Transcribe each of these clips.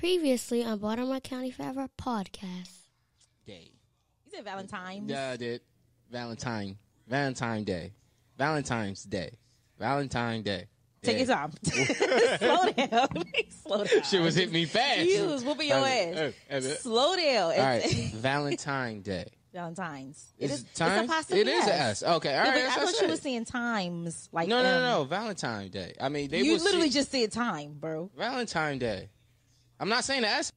Previously on Baltimore County Forever podcast. Day. You said Valentine's. Yeah, I did. Valentine. Valentine Day. Valentine's Day. Valentine Day. Take your time. Slow down. Slow down. Shit was hitting me fast. You was whooping your ass. Slow down. All right, Valentine Day. Valentine's. Is It is it time? It's apostrophe It is an S. S. Okay, all Yeah, right. I thought said. you were saying times. Like No, no, um, no, no. Valentine Day. I mean, they You will literally see- just said time, bro. Valentine Day. I'm not saying the S.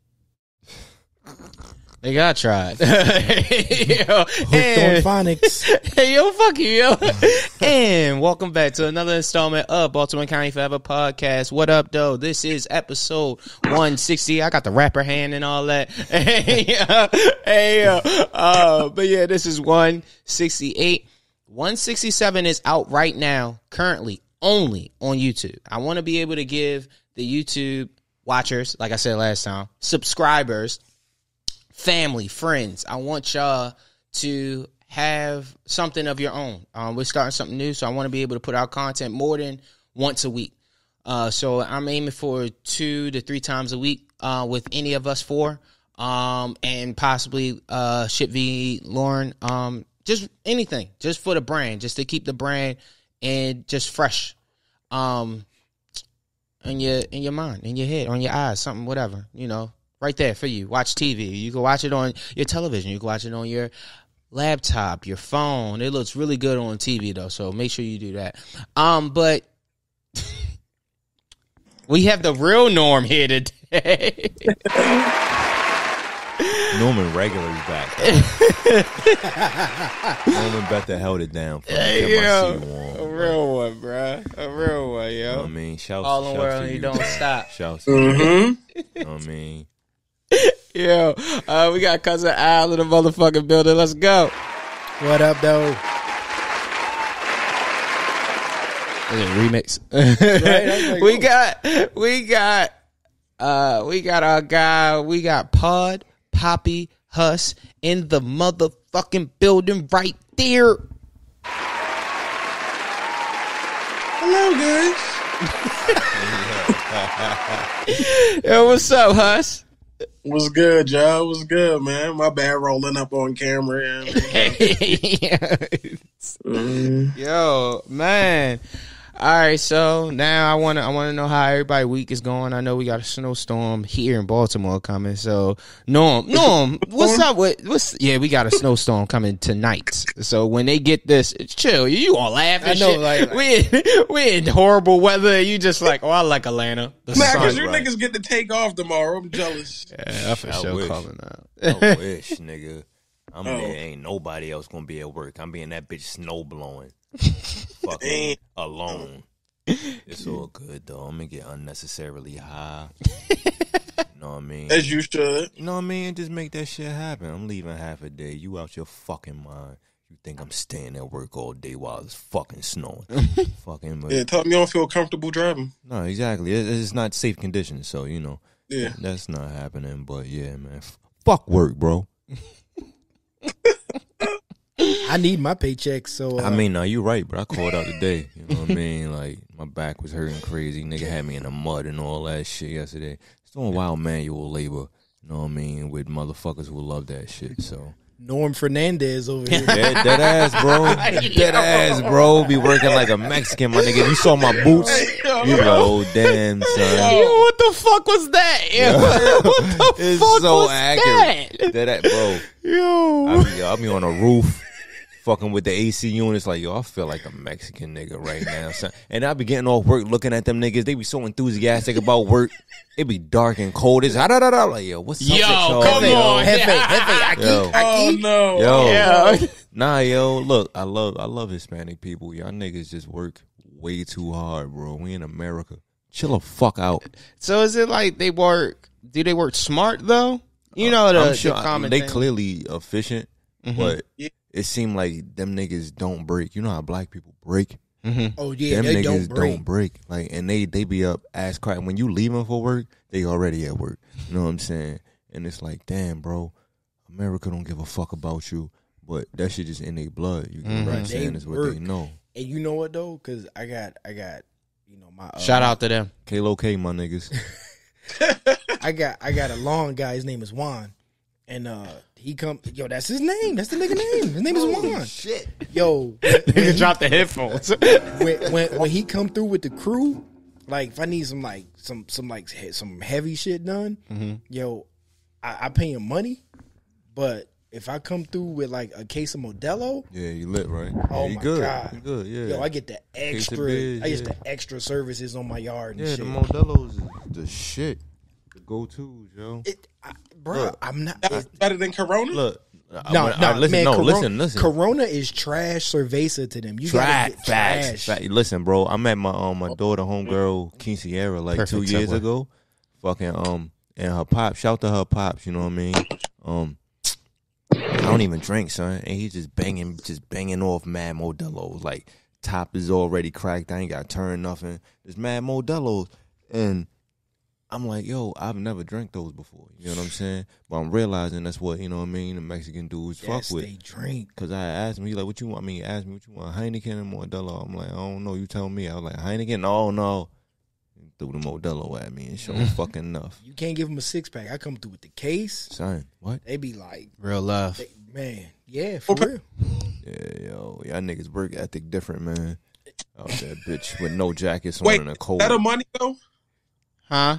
They got tried. yo, Hooked on and, phonics. hey, yo, fuck you, yo. and welcome back to another installment of Baltimore County Forever podcast. What up, though? This is episode 160. I got the rapper hand and all that. hey, uh, hey, uh, uh, but yeah, this is 168. 167 is out right now, currently only on YouTube. I want to be able to give the YouTube watchers, like I said last time, subscribers, family, friends. I want y'all to have something of your own. Um, we're starting something new, so I want to be able to put out content more than once a week. Uh, so I'm aiming for two to three times a week uh, with any of us four, um, and possibly uh, Ship V, Lauren, um, just anything, just for the brand, just to keep the brand and just fresh. Um, in your in your mind, in your head, on your eyes, something, whatever, you know, right there for you. Watch TV. You can watch it on your television. You can watch it on your laptop, your phone. It looks really good on TV though, so make sure you do that. Um, but we have the real norm here today. Norman regular's back. Norman better held it down for me. Kept my warm. a real one, bruh. A real one, You know what I yo. mean, shouts, All in the shouts world, to you you. don't stop. Shouts. to you. You know what I mean, Yo, uh, we got cousin Al in the motherfucking building. Let's go. What up, though? Is it remix? that's like, we got, we got, uh, we got our guy. We got Pod Poppy Huss in the motherfucking building right there. Hello, guys. Yo, what's up, Huss? What's good, y'all? What's good, man? My bad rolling up on camera. Mm. Yo, man. All right, so now I want to I want to know how everybody week is going. I know we got a snowstorm here in Baltimore coming. So, Norm, Norm, what's up with what's Yeah, we got a snowstorm coming tonight. So when they get this, chill. You all laughing? and I know, shit. like- we we in horrible weather. You just like, oh, I like Atlanta. The Man, because you right. niggas get to take off tomorrow. I'm jealous. Yeah, I for I sure wish. calling out. I wish, nigga. I'm Oh. there. Ain't nobody else gonna be at work. I'm being that bitch snow blowing. Fucking Damn. alone. It's all good though. I'm gonna get unnecessarily high. you know what I mean? As you should. You know what I mean? Just make that shit happen. I'm leaving half a day. You out your fucking mind. You think I'm staying at work all day while it's fucking snowing? fucking but- Yeah, tell me you don't feel comfortable driving. no, exactly. It, it's not safe conditions, so you know Yeah. that's not happening. But yeah, man, fuck work, bro. I need my paycheck, so uh, I mean, now you're right, but I called out today. You know what I mean? Like my back was hurting crazy. Nigga had me in the mud and all that shit yesterday. It's doing wild manual labor. You know what I mean? With motherfuckers who love that shit. So Norm Fernandez over here. dead, dead ass, bro. Dead ass, bro. Be working like a Mexican, my nigga. You saw my boots. You be like, oh damn, son. Yo, what the fuck was that? Yo, what the It's fuck so was accurate. that? Dead ass, bro. Yo. I be, I be on a roof, fucking with the AC units. Like, yo, I feel like a Mexican nigga right now. Son. And I be getting off work looking at them niggas. They be so enthusiastic about work. It be dark and cold. It's da, da, da. like, yo, what's up? Yo, with y'all, come yo? on. Hefe, Hefe, Aki, Yo. Oh no. Yo, Yeah. nah, yo, look, I love, I love Hispanic people. Y'all niggas just work way too hard, bro. We in America. Chill the fuck out. So is it like they work? Do they work smart though? You know the, I'm sure the common they thing. clearly efficient, Mhm. but Yeah. It seemed like them niggas don't break. You know how black people break? Mhm. Oh yeah, them they niggas don't break. Like, and they they be up ass crack. When you leaving for work, they already at work. You know what I'm saying? And it's like, damn, bro, America don't give a fuck about you. But that shit just in their blood. You get what I'm Mhm. They saying? Is what they know. And you know what though? Because I got, I got, you know, my uh, Shout out to them. K-Lo K, my niggas. I got I got a long guy. His name is Juan, and uh he come. Yo, that's his name. That's the nigga name. His name is Juan. Shit. Yo, Nigga drop the headphones. when when when he come through with the crew, like if I need some like some some like he- some heavy shit done, Mm-hmm. yo, I, I pay him money, but if I come through with like a case of Modelo, Yeah, you lit, right? Oh yeah, you my good. God. You good, yeah. yo, I get the of extra, beers, I get yeah. the extra services on my yard and yeah, shit. the Modelo's is the shit. The go tos, yo. it, I, bro, Look. I'm not. That's better than Corona. Look. No, I, no, I, listen, man. no, Corona, listen, listen. Corona is trash cerveza to them. You Trash, gotta get facts, trash. Listen, bro, I met my um my daughter homegirl Quinceañera like Perfect two years segue. ago. Fucking um and her pop, shout to her pops, you know what I mean? Um I don't even drink, son. And he's just banging just banging off mad Modelo's. Like top is already cracked. I ain't got turn nothing. There's mad Modelo's. And I'm like, yo, I've never drank those before. You know what I'm saying? But I'm realizing that's what, you know what I mean, the Mexican dudes Yes, fuck with. they drink. Cause I asked him, he like, "What you want?" I mean, he asked me, "What you want?" Heineken and Modelo. I'm like, "I don't know." You tell me. I was like, "Heineken." No, no. He threw the Modelo at me and showed fucking enough. You can't give them a six pack. I come through with the case. Son, what? They be like, Real love. they, man, yeah, for Okay. real. Yeah, yo, y'all niggas work ethic different, man. Out that bitch, with no jackets on Wait, in the cold. instead of money though, Huh?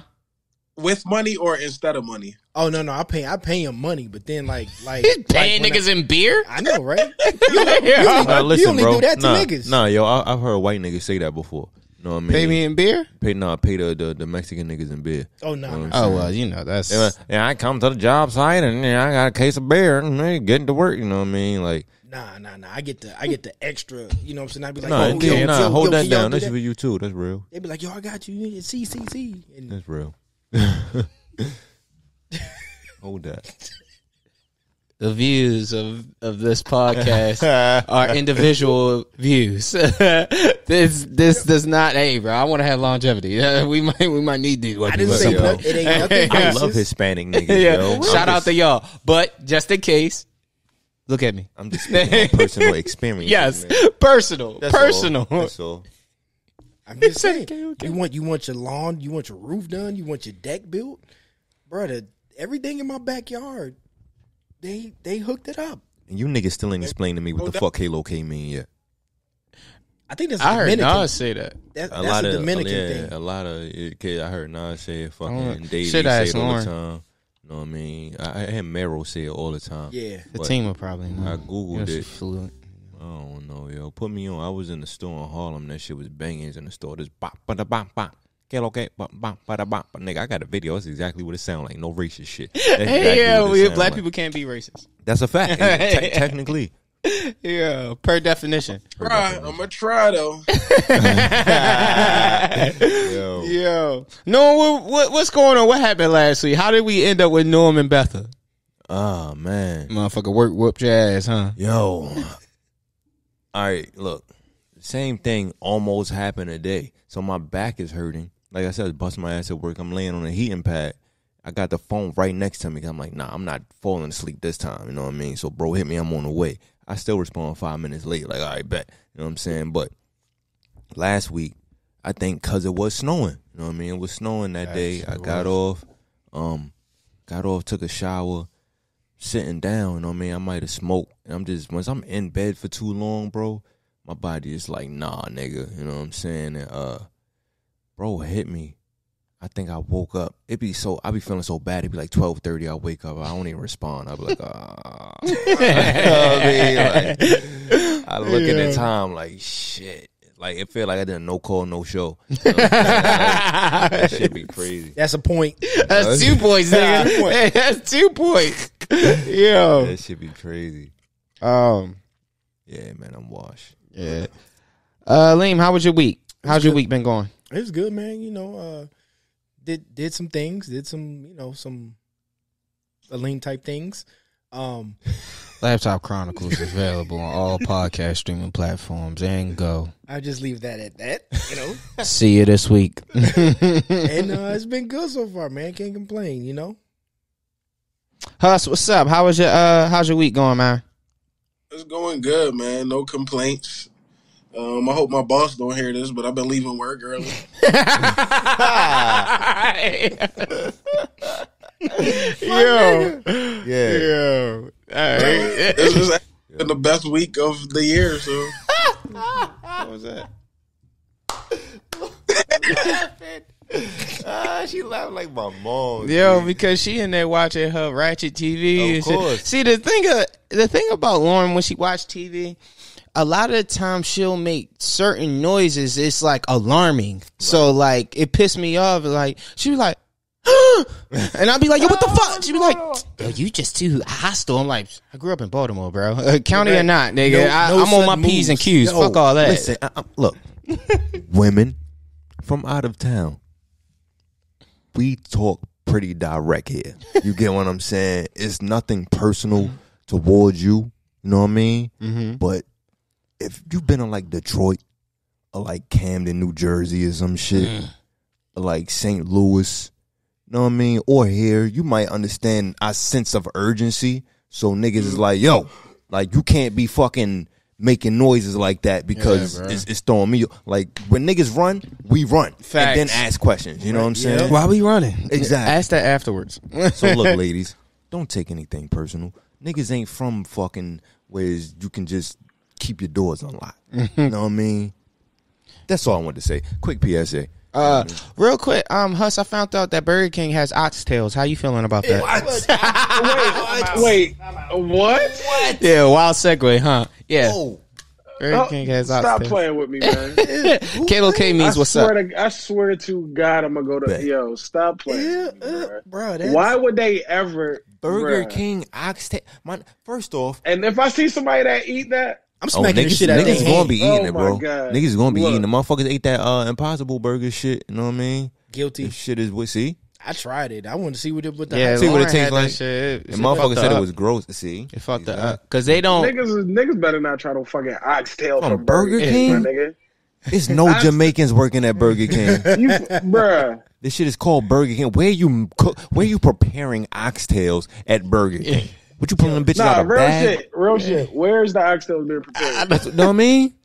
With money or instead of money? Oh no, no, I pay I pay him money, but then like like Paying like when niggas in beer? I, I know, right? yeah. Nah, you listen, only bro. do that to nah, niggas. Nah, yo, I, I've heard white niggas say that before. You know what I mean? Pay me in beer? Pay, nah, pay the, the, the Mexican niggas in beer. Oh no, no. Oh well, you know that's Yeah, yeah, I come to the job site and yeah, I got a case of beer and they getting to work. You know what I mean? Like, nah, nah, nah. I get the I get the extra. You know what I'm saying? I be like, no, oh, indeed, yo, nah, yo, hold yo, that can down. do That's that? for you too. That's real. They be like, yo, I got you. You need C C C. And That's real. hold that. the views of of this podcast are individual views. this this does not. Hey, bro, I want to have longevity. Uh, we might we might need these. I didn't say yo. It ain't nothing. I love Hispanic niggas. yeah, yo. I'm shout out just- to y'all. But just in case, look at me. I'm just speaking on personal experience. Yes, man. personal, That's all. personal. That's all. I'm just saying. okay, okay. You want you want your lawn, you want your roof done, you want your deck built, brother. Everything in my backyard, they they hooked it up. And you niggas still ain't explained to me what Oh, the fuck Halo K mean yet. I think that's I heard Dominican. Nas say that. That, A that's lot a of oh, Dominican yeah, thing. a lot of it- kids. I heard Nas say it. Fucking Davey should say it all Lauren. the time. You know what I mean? I, I had Mero say it all the time. Yeah. The team will probably know. I googled it. fluent. I don't know, yo. Put me on. I was in the store in Harlem. That shit was banging in the store. This bop, ba da bop, bop. Get okay, bop, bop, ba da bop. Nigga, I got a video. That's exactly what it sound like. No racist shit. That's exactly yeah, we, black like. people can't be racist. That's a fact. Te- technically. Yeah, per definition. Try, I'm gonna try though. Yo. Yo, no, what, what what's going on? What happened last week? How did we end up with Norm and Betha? Oh man. Motherfucker, work whooped your ass, huh? Yo. All right, look. Same thing almost happened today. So my back is hurting. Like I said, I was busting my ass at work. I'm laying on a heating pad. I got the phone right next to me. I'm like, nah, I'm not falling asleep this time. You know what I mean? So bro hit me, I'm on the way. I still respond five minutes late. Like, all right, bet. You know what I'm saying? But last week, I think cause it was snowing. You know what I mean? It was snowing that day. I got off, um, got off, took a shower, sitting down, you know what I mean? I might have smoked. I'm just once I'm in bed for too long, bro, my body is like, nah, nigga. You know what I'm saying? And uh bro hit me. I think I woke up. It be so I be feeling so bad. It'd be like twelve thirty. I wake up. I don't even respond. I be like, ah. You know I mean? Like, I look at the time like shit. Like it feel like I did a no call, no show. You know what I'm saying? Like, that should be crazy. That's a point. That's two points, nigga. Hey, That's two points. Yo, That should be crazy. um, Yeah, man, I'm washed. yeah. Uh, Liam, how was your week? How's your week been going? It was good, man. You know, uh, did did some things, did some, you know, some lean type things. Um, Laptop Chronicles is available on all podcast streaming platforms and go. I just leave that at that. You know, See you this week. and uh, it's been good so far, man. Can't complain. You know, Huss, what's up? How was your uh how's your week going, man? It's going good, man. No complaints. Um, I hope my boss don't hear this, but I've been leaving work early. Yo, Yeah. yo. All right. this has been the best week of the year. So What was that? Ah, she laughed like my mom. Yo, because she in there watching her ratchet TV. Of course. See the thing, uh, the thing about Lauren when she watch TV, a lot of the time she'll make certain noises. It's like alarming. So like it pissed me off. Like she was like. and I'd be like, yo, what the fuck? She'd be like, yo, you just too hostile. I'm like, I grew up in Baltimore, bro. Uh, county or not, nigga. No- I, no I'm on my sudden P's and moves. Q's. Yo, Fuck all that. Listen, I, I, look, women from out of town, we talk pretty direct here. You get what I'm saying? It's nothing personal towards you. You know what I mean? Mm-hmm. But if you've been in like Detroit or like Camden, New Jersey, or some shit, Mm. or like St. Louis, know what I mean? Or here, you might understand our sense of urgency. So niggas is like, yo, like you can't be fucking making noises like that because Yeah, it's, it's throwing me. Like when niggas run, we run and then ask questions. You know what I'm saying? Why we running? Exactly. Ask that afterwards. So look, ladies, don't take anything personal. Niggas ain't from fucking where you can just keep your doors unlocked. you know what I mean? That's all I wanted to say. Quick PSA. Uh, real quick, um, Huss, I found out that Burger King has oxtails. How you feeling about that? Wait, what? what? Yeah, wild segue, huh? Yeah, Oh, Burger Oh, King has Stop oxtails. playing with me, man. Kalo K I means what's swear up? to I swear to God, I'm gonna go to Bet. yo. Stop playing. Yeah, with me, uh, bruh. bro. That's, Why would they ever Burger bruh. King oxtail. Man, first off, And if I see somebody that eat that, I'm oh smacking the niggas, shit out of niggas their gonna be eating Oh it, bro. God. Niggas gonna be Look. eating the motherfuckers ate that uh Impossible Burger shit. You know what I mean? guilty. This shit is what see. I tried it. I wanted to see what it what the Yeah, See what it tastes like? Shit. And It motherfuckers fucked said her it was gross. See, It fucked her Exactly. up because they don't. niggas niggas better not try to fucking oxtail From from, Burger Burger King, King? nigga. It's no Jamaicans working at Burger King. You, bruh. This shit is called Burger King. Where you cook? Where you preparing oxtails at Burger King? What you pulling them bitches Nah, out of real bag? shit, real shit. Where's the oxtails being prepared? That's, know what I mean?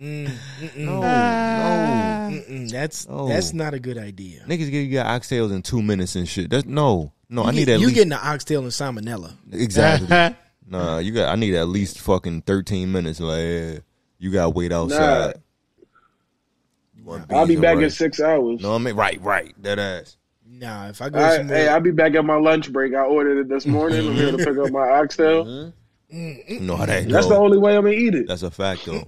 Mm, mm-mm, No, no. mm-mm. That's No. that's not a good idea. Niggas get you got oxtails in two minutes and shit. That's no, no. I You need get- at you least getting the oxtail and salmonella. exactly. nah, you got. I need at least fucking thirteen minutes. Like, yeah, you got to wait outside. You want I'll be beans and back in six hours. No, I mean right, right. That ass. Nah, if I go I, somewhere, hey, I'll be back at my lunch break. I ordered it this morning. I'm here to pick up my mm-hmm. oxtail. Mm-hmm. You know how that mm-hmm. That's the only way I'm gonna eat it. That's a fact though.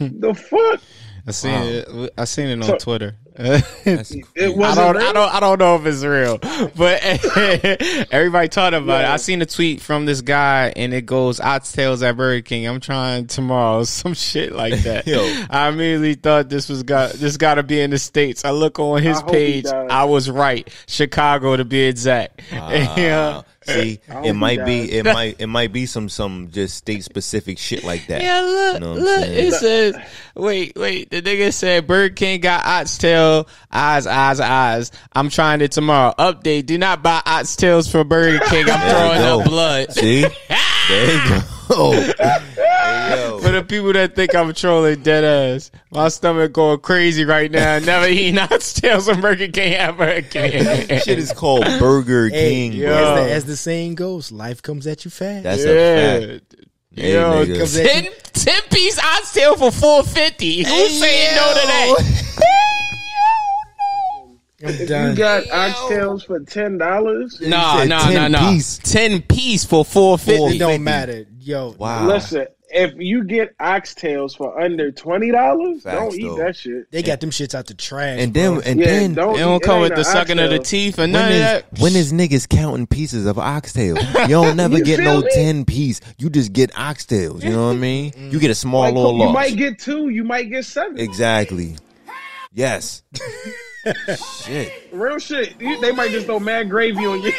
The fuck? I seen it. I seen it on So- Twitter. That's It I wasn't don't, real? I don't, I don't know if it's real, but everybody talked about it. I seen a tweet from this guy, and it goes oxtails at Burger King. I'm trying tomorrow, some shit like that. I immediately thought this was got this got to be in the states. I look on his I page. I was right, Chicago to be exact. yeah. Ah, see, it might be, it might, it might be some, some just state specific shit like that. Yeah, look, You know look. saying? It says, wait, wait. The nigga said Burger King got oxtail, eyes, eyes, eyes. I'm trying it tomorrow. Update: Do not buy oxtails from Burger King. I'm There throwing up blood. See, there you go. Hey. For the people that think I'm trolling, dead ass. My stomach going crazy right now. Never eating oxtails from Burger King ever again. shit is called Burger hey, King, yo. bro. as, the, as the saying goes, life comes at you fast. That's yeah. a fact. Hey, Yo, nigga. comes at you- 10, 10 piece oxtail for four fifty. Who's saying no to that? I'm If done. you got oxtails for ten dollars, Nah, said nah, 10 nah, nah. piece. Ten piece for four it fifty. don't matter, yo. Wow. listen. If you get oxtails for under twenty dollars, don't eat though. that shit. They got them shits out the trash. And bro. then, and Yeah, then, don't. They don't come with the a sucking of the teeth and when none of that. when is niggas counting pieces of oxtail? You don't never You get no me? ten piece. You just get oxtails. You know what I mean? You get a small Like, little you loss. might get two, you might get seven. Exactly. Yes. Shit. Real shit. You- They might just throw mad gravy on you.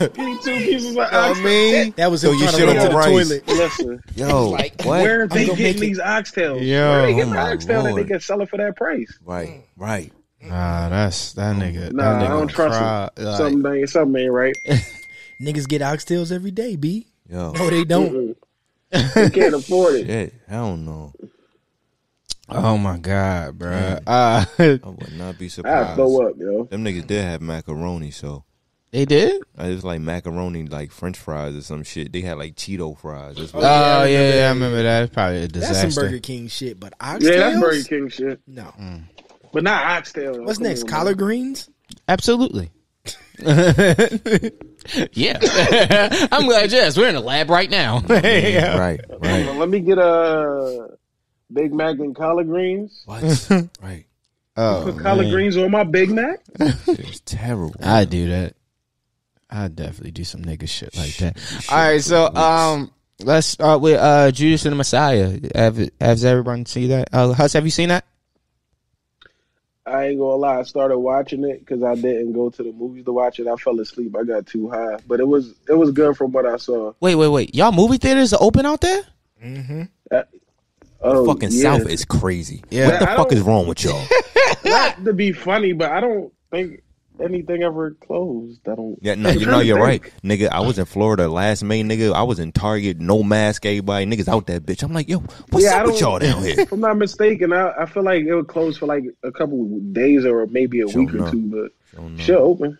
Give two pieces of I mean, that was So him you trying to shit run on the rice. toilet. Listen, yo, what? where are they gonna getting these oxtails? Yo, where are they oh getting the my oxtail that they can sell it for that price? Right, right. Nah, that's that nigga. Nah, that I don't trust cry, it. like- something, ain't, something ain't right. Niggas get oxtails every day, b. Yo, No, they don't. You can't afford it. shit. I don't know. Oh my god, bro. Uh, I would not be I surprised. throw up, yo. Them niggas did have macaroni, so they did. uh, it was like macaroni, like French fries or some shit. They had like Cheeto fries. That's Oh, what- yeah, I yeah, remember yeah, I that. remember that. It's probably a disaster. That's some. Burger King shit, but oxtails? Yeah, that's Burger King shit. No. But not oxtail. What's Come next? on, Collard man. greens? Absolutely. yeah, I'm glad. Yes, we're in a lab right now. yeah. Right, right. Let me get a Big Mac and collard greens. What? right. Oh, Put collard man. greens on my Big Mac. It's terrible. I do that. I definitely do some nigga shit like that. All right, so um, let's start with uh Judas and the Messiah. Have has everyone seen that? Uh, Huss, have you seen that? I ain't gonna lie. I started watching it because I didn't go to the movies to watch it. I fell asleep. I got too high, but it was it was good from what I saw. Wait, wait, wait. Y'all movie theaters are open out there? Oh, Fucking yeah. South is crazy. Yeah. What the I fuck is wrong with y'all? Not to be funny, but I don't think anything ever closed. I don't. Yeah, no, you know you're right, nigga. I was in Florida last May, nigga. I was in Target, no mask, everybody, niggas out that bitch. I'm like, yo, what's Yeah, I up with don't- y'all down here? If I'm not mistaken, I, I feel like it would close for like a couple days or maybe a Sure week or two, but Don't know. shit open.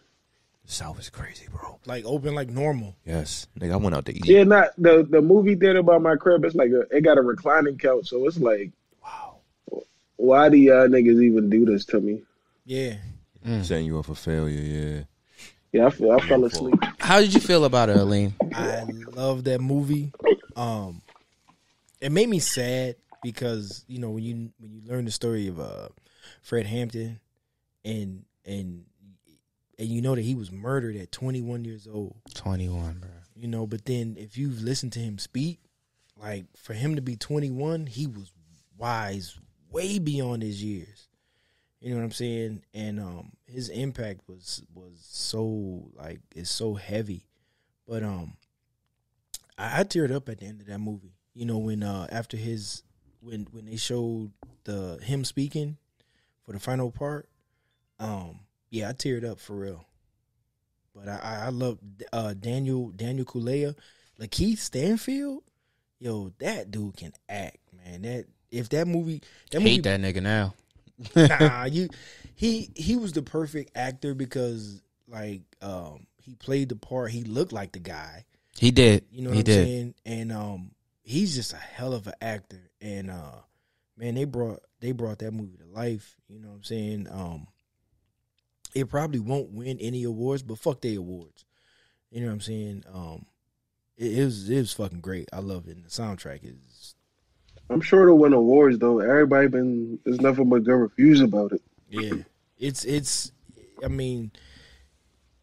South is crazy, bro. Like open like normal. Yes, nigga. I went out to eat. Yeah, not the the movie theater by my crib. It's like a, it got a reclining couch, so it's like, Wow, why do y'all niggas even do this to me? Yeah. setting you up for failure. Yeah. Yeah, I feel I fell asleep. How did you feel about it, Aleem? I love that movie. Um, it made me sad because you know when you when you learn the story of uh, Fred Hampton and and and you know that he was murdered at 21 years old. Twenty one, bro. You know, but then if you've listened to him speak, like for him to be 21, he was wise way beyond his years. You know what I'm saying? And um his impact was was so like it's so heavy. But um I, I teared up at the end of that movie. You know, when uh after his when when they showed the him speaking for the final part, um yeah, I teared up for real. But I, I, I love uh, Daniel Daniel Kaluuya, Lakeith Stanfield. Yo, that dude can act, man. That if that movie, that movie, Hate that nigga now. nah, you, he he was the perfect actor because like um he played the part. He looked like the guy. He did. You know he what I'm did. saying? And um he's just a hell of an actor. And uh man, they brought they brought that movie to life. You know what I'm saying? Um it probably won't win any awards, but fuck the awards. You know what I'm saying? Um it, it was it was fucking great. I love it. And the soundtrack is I'm sure it'll win awards though. Everybody been there's nothing but good reviews about it. yeah. It's it's I mean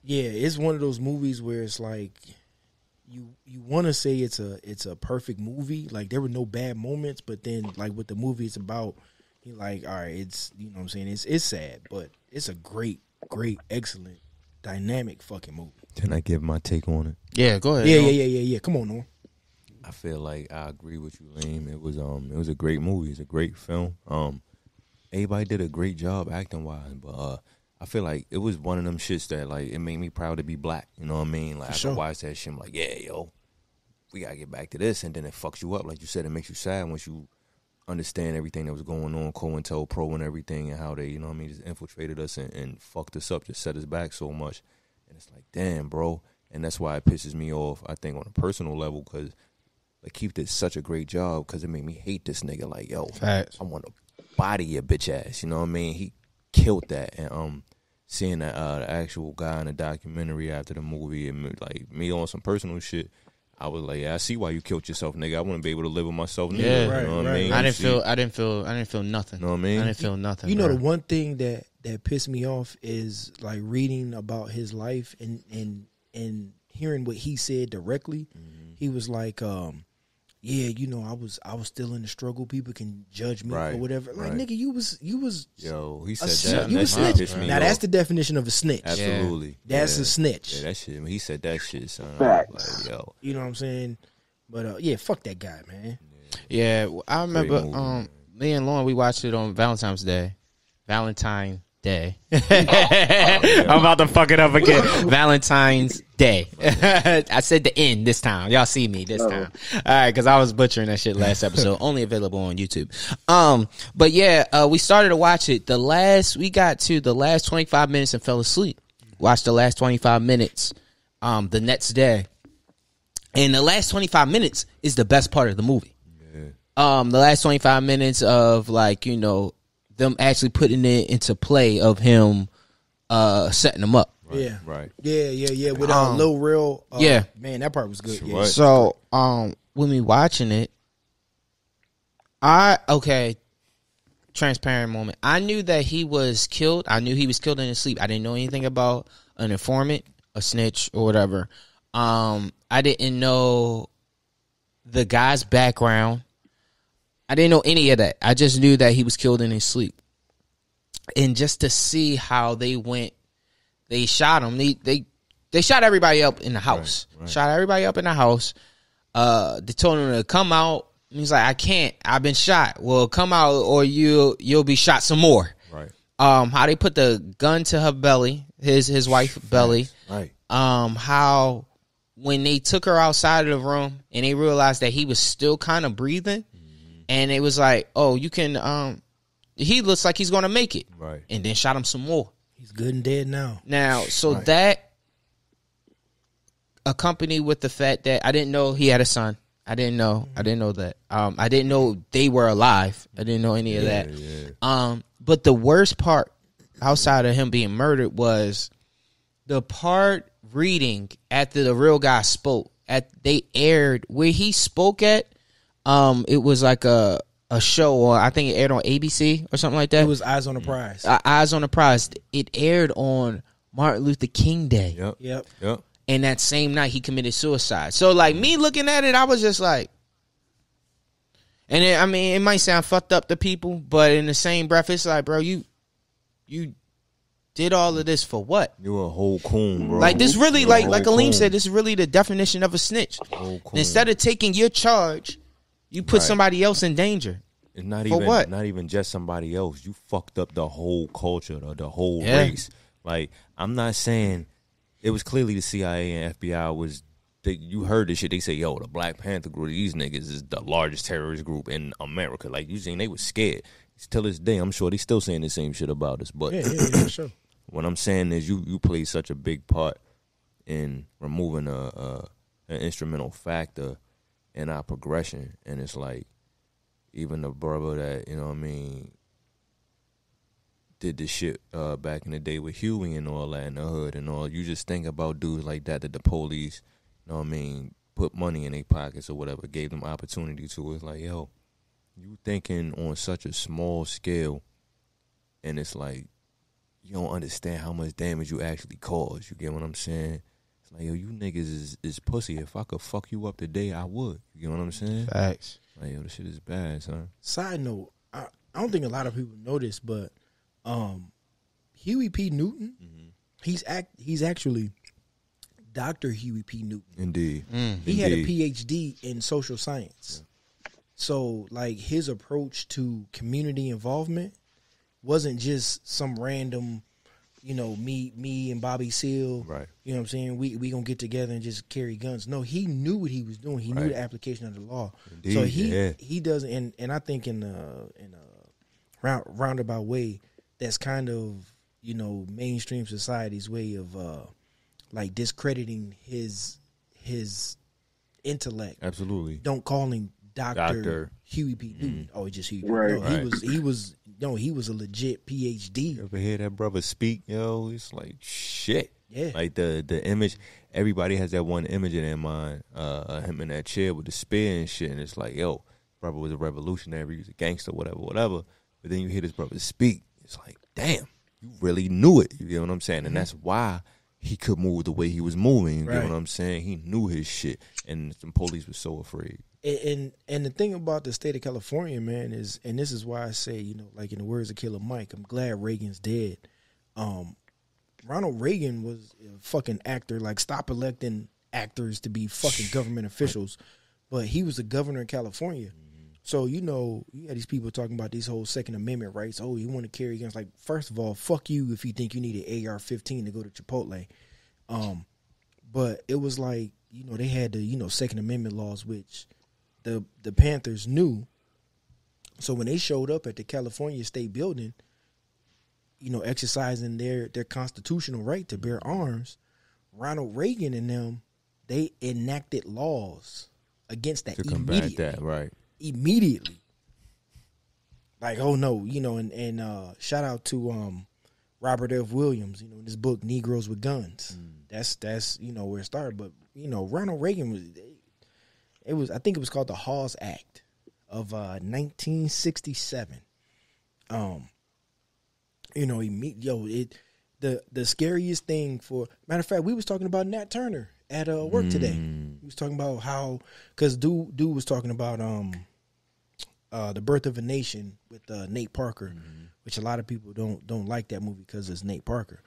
yeah, it's one of those movies where it's like you you want to say it's a it's a perfect movie. Like there were no bad moments, but then like what the movie is about, you're like, all right, it's you know what I'm saying. It's it's sad, but it's a great, great, excellent, dynamic fucking movie. Can I give my take on it? Yeah, go ahead. Yeah, Norm. yeah, yeah, yeah, yeah. Come on, Norm. I feel like I agree with you, Lame. It was um, it was a great movie. It's a great film. Um, everybody did a great job acting wise, but uh, I feel like it was one of them shits that like it made me proud to be black. You know what I mean? Like I sure. could watch that shit, I'm like, yeah, yo, we gotta get back to this, and then it fucks you up, like you said, it makes you sad once you understand everything that was going on, COINTELPRO and everything, and how they, you know what I mean, just infiltrated us and, and fucked us up, just set us back so much. And it's like, damn, bro. And that's why it pisses me off, I think, on a personal level, because like Lakeith did such a great job, because it made me hate this nigga. Like, yo, Facts. I want to body your bitch ass. You know what I mean? He killed that. And um, seeing that uh, the actual guy in the documentary after the movie, and like me on some personal shit, I was like, yeah, I see why you killed yourself, nigga. I want to be able to live with myself. nigga. Yeah. you Right, know what right, I mean? I didn't See- feel. I didn't feel. I didn't feel nothing. You know what I mean? I didn't feel nothing. You know bro. the one thing that that pissed me off is like reading about his life and and and hearing what he said directly. Mm-hmm. He was like, um, "Yeah, you know, I was I was still in the struggle. People can judge me Right, or whatever. Like, right. nigga, you was you was Yo, he said snitch. that. You that was shit snitch. pissed me Now that's the definition of a snitch. Absolutely. That's yeah. a snitch. Yeah, that shit. When he said that shit, son, I Facts. like, yo, You know what I'm saying? But uh, yeah, fuck that guy, man. Yeah, I remember. movie, um, man. me and Lauren we watched it on Valentine's Day, Valentine Day. I'm about to fuck it up again. Valentine's Day. I said the end this time. Y'all see me this time. All right, because I was butchering that shit last episode. Only available on YouTube. Um, but yeah, uh, we started to watch it. The last we got to the last 25 minutes and fell asleep. Watched the last 25 minutes. Um, the next day, and the last 25 minutes is the best part of the movie. Um, the last 25 minutes of like you know them actually putting it into play of him uh setting them up. yeah, Right. yeah, yeah, yeah. With uh, Um, Lil Real, uh, yeah. man, that part was good. Yeah. Right. So, um, when we watching it, I okay. Transparent moment. I knew that he was killed. I knew he was killed in his sleep. I didn't know anything about an informant, a snitch, or whatever. Um, I didn't know the guy's background. I didn't know any of that. I just knew that he was killed in his sleep. And just to see how they went, they shot him. They they they shot everybody up in the house. Shot everybody up in the house. Uh, they told him to come out. He's like, I can't. I've been shot. Well, come out or you you'll be shot some more. Right. Um, how they put the gun to her belly, his his wife belly. Right. Um, how when they took her outside of the room and they realized that he was still kind of breathing, and it was like, oh, you can. Um, he looks like he's gonna make it, Right. and then shot him some more. He's good and dead now. Now, so that accompanied with the fact that I didn't know he had a son. I didn't know. I didn't know that. Um, I didn't know they were alive. I didn't know any of that. Um, but the worst part, outside of him being murdered, was the part reading after the real guy spoke. At they aired where he spoke at. Um, it was like a a show, or I think it aired on ABC or something like that. It was Eyes on the Prize. Uh, Eyes on the Prize. It aired on Martin Luther King Day, Yep. yep. Yep. and that same night he committed suicide. So, like me looking at it, I was just like, and it, I mean, it might sound fucked up to people, but in the same breath, it's like, bro, you, you did all of this for what? You a whole coon, bro. Like this really, You a like like Aleem coon. said, this is really the definition of a snitch. Whole coon. Instead of taking your charge, you put Right. somebody else in danger. It's not For even what? not even just somebody else. You fucked up the whole culture, the, the whole Yeah. race. Like I'm not saying it was clearly the CIA and FBI was. They, you heard this shit. They say, "Yo, the Black Panther group, these niggas is the largest terrorist group in America." Like you seen, they was scared. Till this day, I'm sure they still saying the same shit about us. But Yeah, yeah, yeah, sure. what I'm saying is, you you played such a big part in removing a, a an instrumental factor in our progression, and it's like even the brother that you know what I mean did this shit uh, back in the day with Huey and all that in the hood and all. You just think about dudes like that that the police, you know what I mean, put money in their pockets or whatever, gave them opportunity to. It's like, yo, you thinking on such a small scale, and it's like you don't understand how much damage you actually cause. You get what I'm saying? It's like, yo, you niggas is, is pussy. If I could fuck you up today, I would. You get what I'm saying? Facts. Like, yo, this shit is bad, son. Side note, I, I don't think a lot of people know this, but um, Huey P. Newton, he's act he's actually Doctor Huey P. Newton. Indeed. He had a PhD in social science. So like his approach to community involvement wasn't just some random, you know, me me and Bobby Seale. Right. You know what I'm saying? We we gonna get together and just carry guns. No, he knew what he was doing. He knew the application of the law. Indeed, so he yeah. he doesn't and, and I think in a in a round, roundabout way, that's kind of, you know, mainstream society's way of uh like discrediting his his intellect. Absolutely. Don't call him Doctor Doctor. Huey P. Newton. Mm-hmm. Oh, just Huey. Right. No, he Right. was he was no, he was a legit PhD. You ever hear that brother speak, yo? It's like shit. Yeah. Like the the image, everybody has that one image in their mind, uh, him in that chair with the spear and shit, and it's like, yo, brother was a revolutionary, he was a gangster, whatever, whatever. But then you hear this brother speak, it's like, damn, you really knew it. You get what I'm saying? And that's why he could move the way he was moving. You Right. get what I'm saying? He knew his shit, and the police was so afraid. And, and the thing about the state of California, man, is and this is why I say, you know, like in the words of Killer Mike, I'm glad Reagan's dead. Um, Ronald Reagan was a fucking actor. Like, stop electing actors to be fucking government officials. But he was the governor of California. So you know, you had these people talking about these whole Second Amendment rights. Oh, you want to carry guns? Like, first of all, fuck you if you think you need an AR-15 to go to Chipotle. Um, but it was like you know they had the you know Second Amendment laws, which the the Panthers knew. So when they showed up at the California State Building, you know, exercising their their constitutional right to bear arms, Ronald Reagan and them, they enacted laws against that to combat that, right? immediately. Like, oh no, you know, and and uh, shout out to um, Robert F. Williams, you know, in his book Negroes with Guns. That's that's you know where it started. But you know, Ronald Reagan was it was I think it was called the Hawes Act of uh, 1967. Um, you know, he meet yo it the the scariest thing for matter of fact, we was talking about Nat Turner at uh, work today. He was talking about how because dude dude was talking about um uh the birth of a nation with uh, Nate Parker, which a lot of people don't don't like that movie because it's Nate Parker.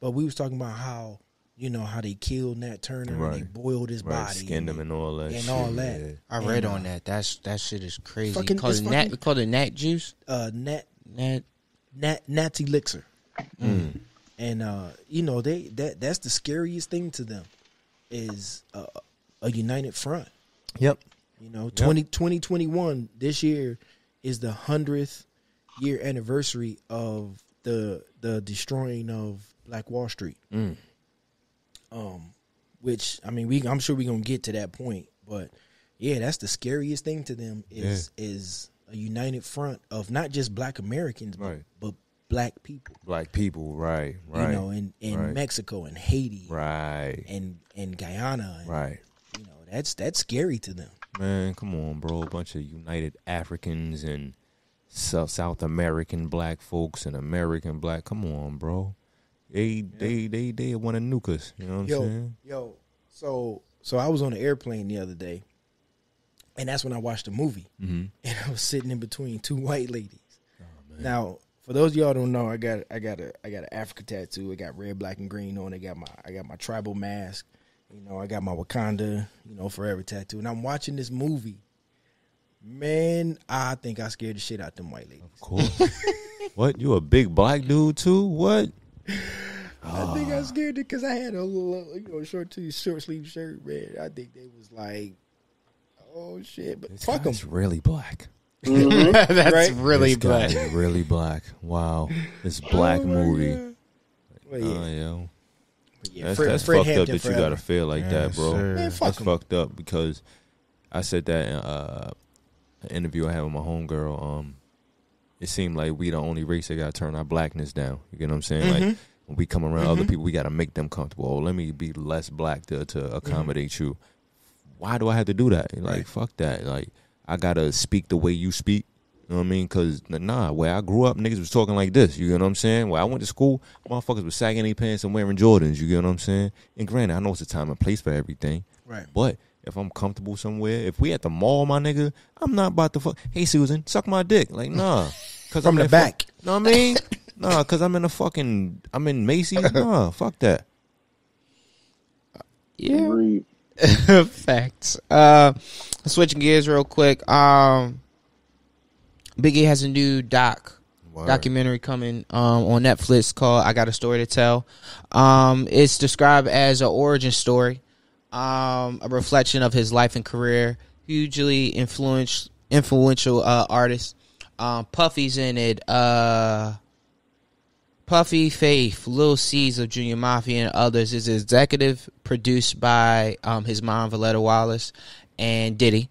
But we was talking about how you know how they killed Nat Turner, and they boiled his Right, body, skinned him and all that, and shit, all that. yeah. I read And, on that. That's that shit is crazy. Fucking- called it's it nat, fucking- called it nat juice. Uh, Nat Nat. Nat Nat's elixir. Mm. and uh, you know they that that's the scariest thing to them is uh, a united front. Yep. You know, 20, 2021 this year is the hundredth year anniversary of the the destroying of Black Wall Street. Mm. Um, which I mean, we I'm sure we're gonna get to that point, but yeah, that's the scariest thing to them is is a united front of not just Black Americans, but, Right. but Black people. Black people, right, right, You know, in in right. Mexico and Haiti right, and and Guyana, and, right. You know, that's that's scary to them. Man, come on, bro. A bunch of United Africans and South South American black folks and American black. Come on, bro. They they they they want to nuke us. You know what I'm saying? yo. So so I was on an airplane the other day, and that's when I watched the movie, Mm-hmm. and I was sitting in between two white ladies. Oh, now, for those of y'all don't know, I got I got a I got an Africa tattoo. I got red, black, and green on. I got my I got my tribal mask. You know, I got my Wakanda, you know, forever tattoo. And I'm watching this movie. Man, I think I scared the shit out them white ladies. Of course. what? You a big black dude too? What? I think I scared it because I had a little, you know, short tee, short sleeve shirt, man. I think they was like, oh shit, but This fuck them. really black. That's Right? really this guy black. is really black. Wow. This black Oh movie. God. Well, Oh, yeah, yo. yeah. That's, Fred- that's Fred fucked up Hampton that you gotta feel like that, bro. sir. Man, fuck That's 'em. fucked up because I said that in uh, an interview I had with my homegirl. Um, it seemed like we the only race that got to turn our blackness down. You get what I'm saying? Mm-hmm. Like when we come around other people, we got to make them comfortable. Oh, let me be less black to to accommodate you. Why do I have to do that? Like Right. fuck that. Like I gotta speak the way you speak. You know what I mean? Cause nah, where I grew up, niggas was talking like this. You get what I'm saying? Where I went to school, motherfuckers was sagging their pants and wearing Jordans. You get what I'm saying? And granted, I know it's a time and place for everything. Right. But if I'm comfortable somewhere, if we at the mall, my nigga, I'm not about to fuck. Hey, Susan, suck my dick. Like, nah. Cause From I'm the in fu- back. know what I mean? nah, cause I'm in a fucking, I'm in Macy's. Nah, fuck that. Yeah. Facts. Uh, switching gears real quick. Um, Biggie has a new doc documentary coming um, on Netflix called "I Got a Story to Tell." Um, it's described as an origin story, um, a reflection of his life and career. Hugely influential, influential uh, artist. Um, Puffy's in it. Uh, Puffy, Faith, Lil Cease of Junior Mafia, and others is executive produced by um, his mom, Voletta Wallace, and Diddy.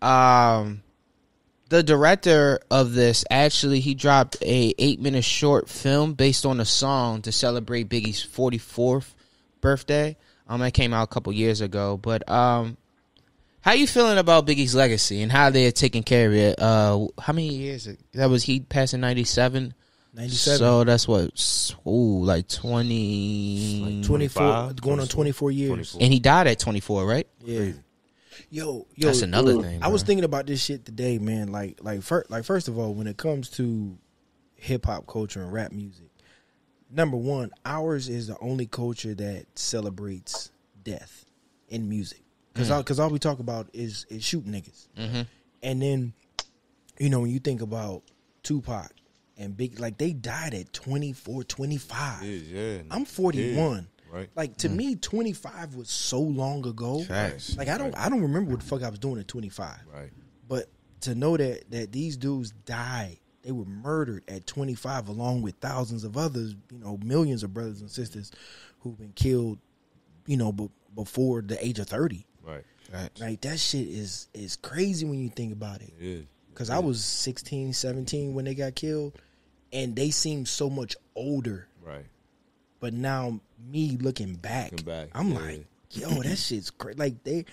Um, the director of this actually he dropped a eight minute short film based on a song to celebrate Biggie's forty fourth birthday. Um, that came out a couple years ago. But um, how you feeling about Biggie's legacy and how they're taking care of it? Uh, how many years that was he passing ninety seven? 97. So that's what, s- ooh, like 20. 24, 25, going on 24 years. 24. and he died at 24, right? Yeah. Yo, yo, That's another yo, thing, I was thinking about this shit today, man. Like, like, first, like, first of all, when it comes to hip hop culture and rap music, number one, ours is the only culture that celebrates death in music. Because all, cause all we talk about is is shooting niggas, Mhm. and then you know, when you think about Tupac and Big, like they died at 24, 25. Yeah, yeah. I'm 41. Yeah, right. Like to me, 25 was so long ago. Facts. Like I don't, I don't remember what the fuck I was doing at 25. Right. But to know that that these dudes died, they were murdered at 25, along with thousands of others, you know, millions of brothers and sisters who've been killed, you know, b- before the age of 30. Right. Right. Like that shit is is crazy when you think about it. It is. Because I was 16, 17 when they got killed, and they seemed so much older. Right. But now, me looking back, Looking back, I'm yeah. like, yo, that shit's crazy. Like they,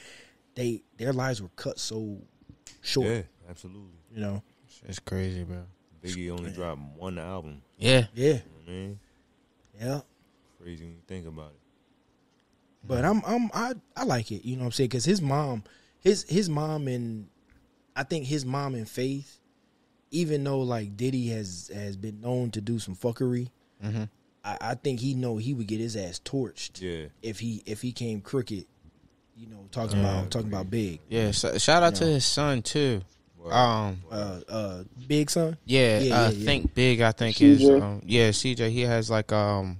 they, their lives were cut so short. Yeah, absolutely. You know. It's crazy, bro. Biggie only dropped one album. Yeah. Yeah. You know I mean? Yeah. Crazy when you think about it. But I'm, I'm, I, I like it. You know what I'm saying? Because his mom, his, his mom, and I think his mom and Faith, even though like Diddy has has been known to do some fuckery, Mm-hmm. I, I think he know he would get his ass torched Yeah. if he if he came crooked. You know, talking about talking about big, Yeah. So, shout out to No. his son too. Word. Um. uh, uh, big son. Yeah. Yeah, uh, yeah, yeah. Think big. I think is. Um, yeah. CJ. He has like um.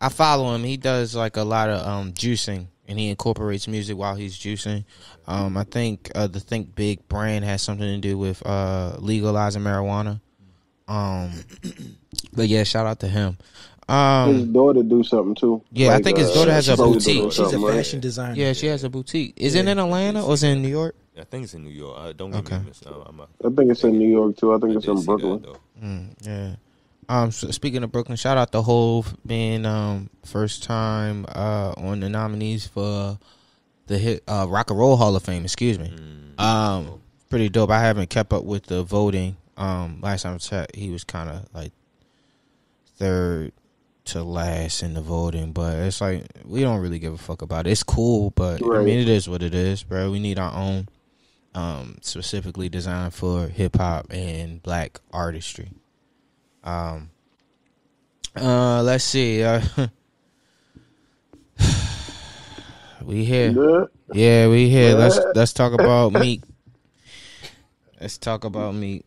I follow him. He does like a lot of um juicing, and he incorporates music while he's juicing. Um, I think uh, the Think Big brand has something to do with uh legalizing marijuana. Um, but yeah, shout out to him. His Um, daughter do something too. Yeah, I think his daughter has a supposed to do boutique. She's a something, right? fashion designer. yeah, she has a boutique. Is it in Atlanta or is it in New York? I think it's in New York. I don't get Okay. me mixed. I'm a, I think it's in New York too. I think I it's in Brooklyn. that, though. Mm, yeah. Um. So speaking of Brooklyn, shout out to Hove being um first time uh on the nominees for the hit uh Rock and Roll Hall of Fame. Excuse me. Mm. Um. Pretty dope. I haven't kept up with the voting. Um. Last time I checked, he was kind of like third to last in the voting, but it's like we don't really give a fuck about it. It's cool, but I mean it is what it is, bro. We need our own, um, specifically designed for hip hop and black artistry. Um, uh, let's see. Uh, we here. Yeah, we here. Let's let's talk about Meek. Let's talk about Meek.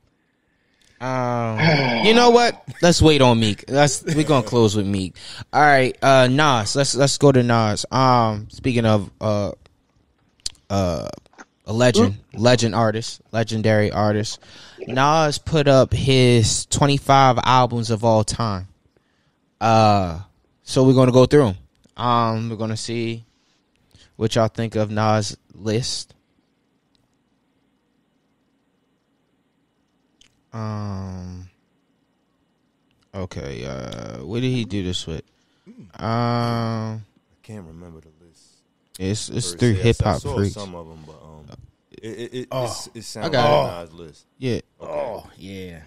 Um, you know what? Let's wait on Meek. Let's we're gonna close with Meek. All right, uh, Nas. Let's let's go to Nas. Um, speaking of uh, uh, a legend, legend artist, legendary artist. Nas put up his twenty five albums of all time. Uh, so we're gonna go through them. Um, we're gonna see what y'all think of Nas' list. Um. Okay. Uh, what did he do this with? Um, I can't remember the list. it's it's through hip hop freaks. Some of them, but it it it, Oh. it's, it sounds got like it. Nas' list. Yeah. Oh yeah.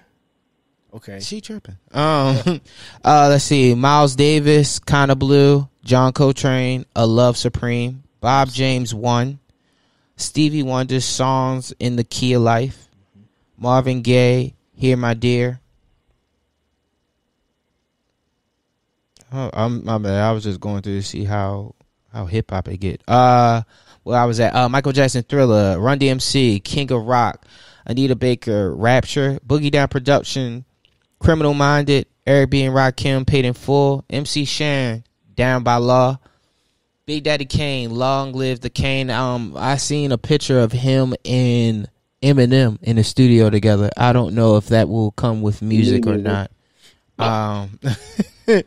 Okay. She tripping. Um, uh, let's see. Miles Davis, Kinda Blue, John Coltrane, A Love Supreme, Bob James One, Stevie Wonder's songs in the Key of Life, Marvin Gaye, Here My Dear. Oh, I'm my bad. I was just going through to see how how hip hop it get. Uh, where I was at. Uh, Michael Jackson, Thriller, Run DMC, King of Rock, Anita Baker, Rapture, Boogie Down Production, Criminal Minded, Eric B. and Rakim, Paid in Full, MC Shan, Down by Law, Big Daddy Kane, Long Live the Kane. Um, I seen a picture of him and Eminem in the studio together. I don't know if that will come with music or not. Um, don't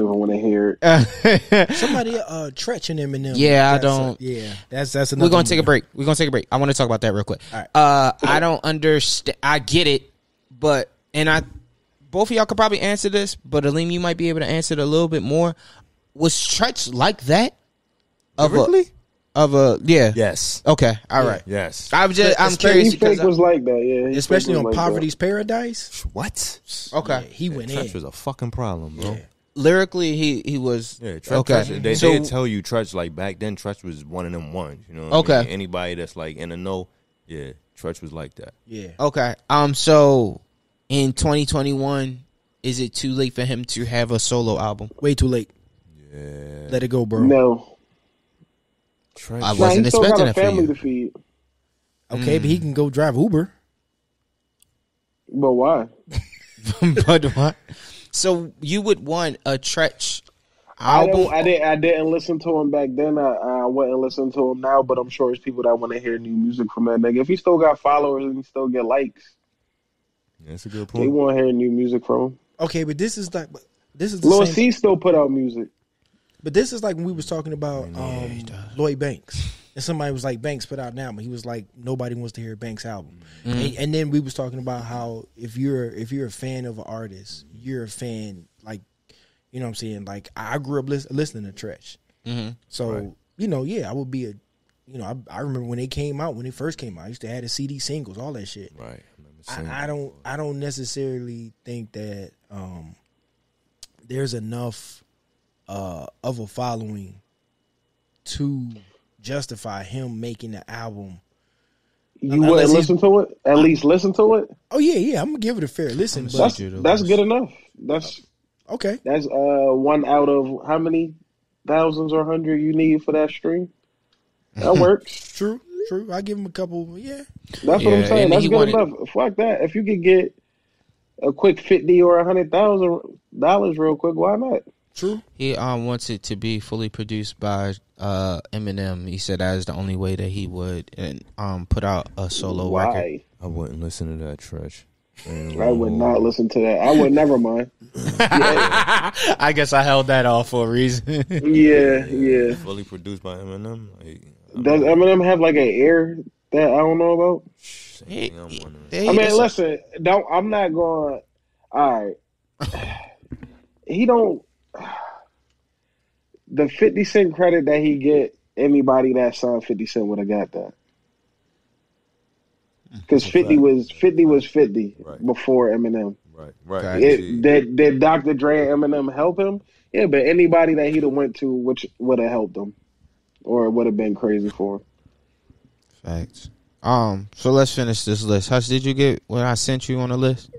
even want to hear it. Somebody uh Treach and Eminem. Yeah, I That's, uh, don't- yeah, that's that's another We're gonna take a break. We're gonna take a break. I want to talk about that real quick. All right. Uh, I don't understand. I get it, but and I, both of y'all could probably answer this, but Aleem, you might be able to answer it a little bit more. Was Treach like that? Of Lyrically? a, of a yeah. Yes. Okay. All right. Yes. I'm just. I'm curious He because fake was like that, yeah. Especially on was like that. Poverty's Paradise. What? okay. Yeah, he went Treach in. was a fucking problem, bro. Yeah. Lyrically, he he was Yeah, Treach, okay. Treach- they so did tell you Treach like back then. Treach was one of them ones. You know. What Okay. I mean? Anybody that's like in the know, yeah, Treach was like that. Yeah. okay. Um. So in 2021, is it too late for him to have a solo album? Way too late. Yeah. Let it go, bro. No. Treach. I wasn't he still got expecting a it for family you. to feed. Okay, but he mm. can go drive Uber. But why? but what? So you would want a Treach I album? don't. I didn't. I didn't listen to him back then. I, I wouldn't listen to him now. But I'm sure it's people that want to hear new music from that nigga. If he still got followers and he still get likes, That's a good they point. want to hear new music from him. Okay, but this is like this is the Lil same. C still put out music. But this is like when we was talking about um, Lloyd Banks, and somebody was like, "Banks put out an album." He was like, "Nobody wants to hear Banks' album." And, and then we was talking about how if you're if you're a fan of an artist, you're a fan like, you know what I'm saying? Like I grew up lis- listening to Treach, Mhm. so you know, yeah, I would be a, you know, I, I remember when they came out when they first came out. I used to have the CD singles, all that shit. Right. I I, I don't I don't necessarily think that um, there's enough uh, of a following to justify him making the album. You Unless wouldn't listen to it? At least listen to it. Oh yeah, yeah, I'm gonna give it a fair listen. But That's that's good enough. That's okay, that's uh one out of how many thousands or hundred you need for that stream. That works. true, true. I give him a couple. Yeah, That's what I'm saying. That's good wanted- enough. Fuck that. If you could get a quick fifty or a hundred thousand dollars real quick, why not? True. He um wants it to be fully produced by uh Eminem. He said that is the only way that he would and um put out a solo record. I wouldn't listen to that trash. I would not listen to that. I would never mind. I guess I held that off for a reason. Yeah, yeah. Fully produced by Eminem. Like, Does Eminem have like an ear that I don't know about? He- I'm wondering. I mean, listen, don't. I'm not going. All right, he don't. The Fifty Cent credit that he get, anybody that signed Fifty Cent would have got that. Because Fifty was Fifty was Fifty Right. before Eminem. Right. Right. It, did did Dr. Dre and Eminem help him? Yeah, but anybody that he'd have went to, which would have helped him, or would have been crazy for him. Facts. Um, so let's finish this list. Huss, did you get what I sent you on the list?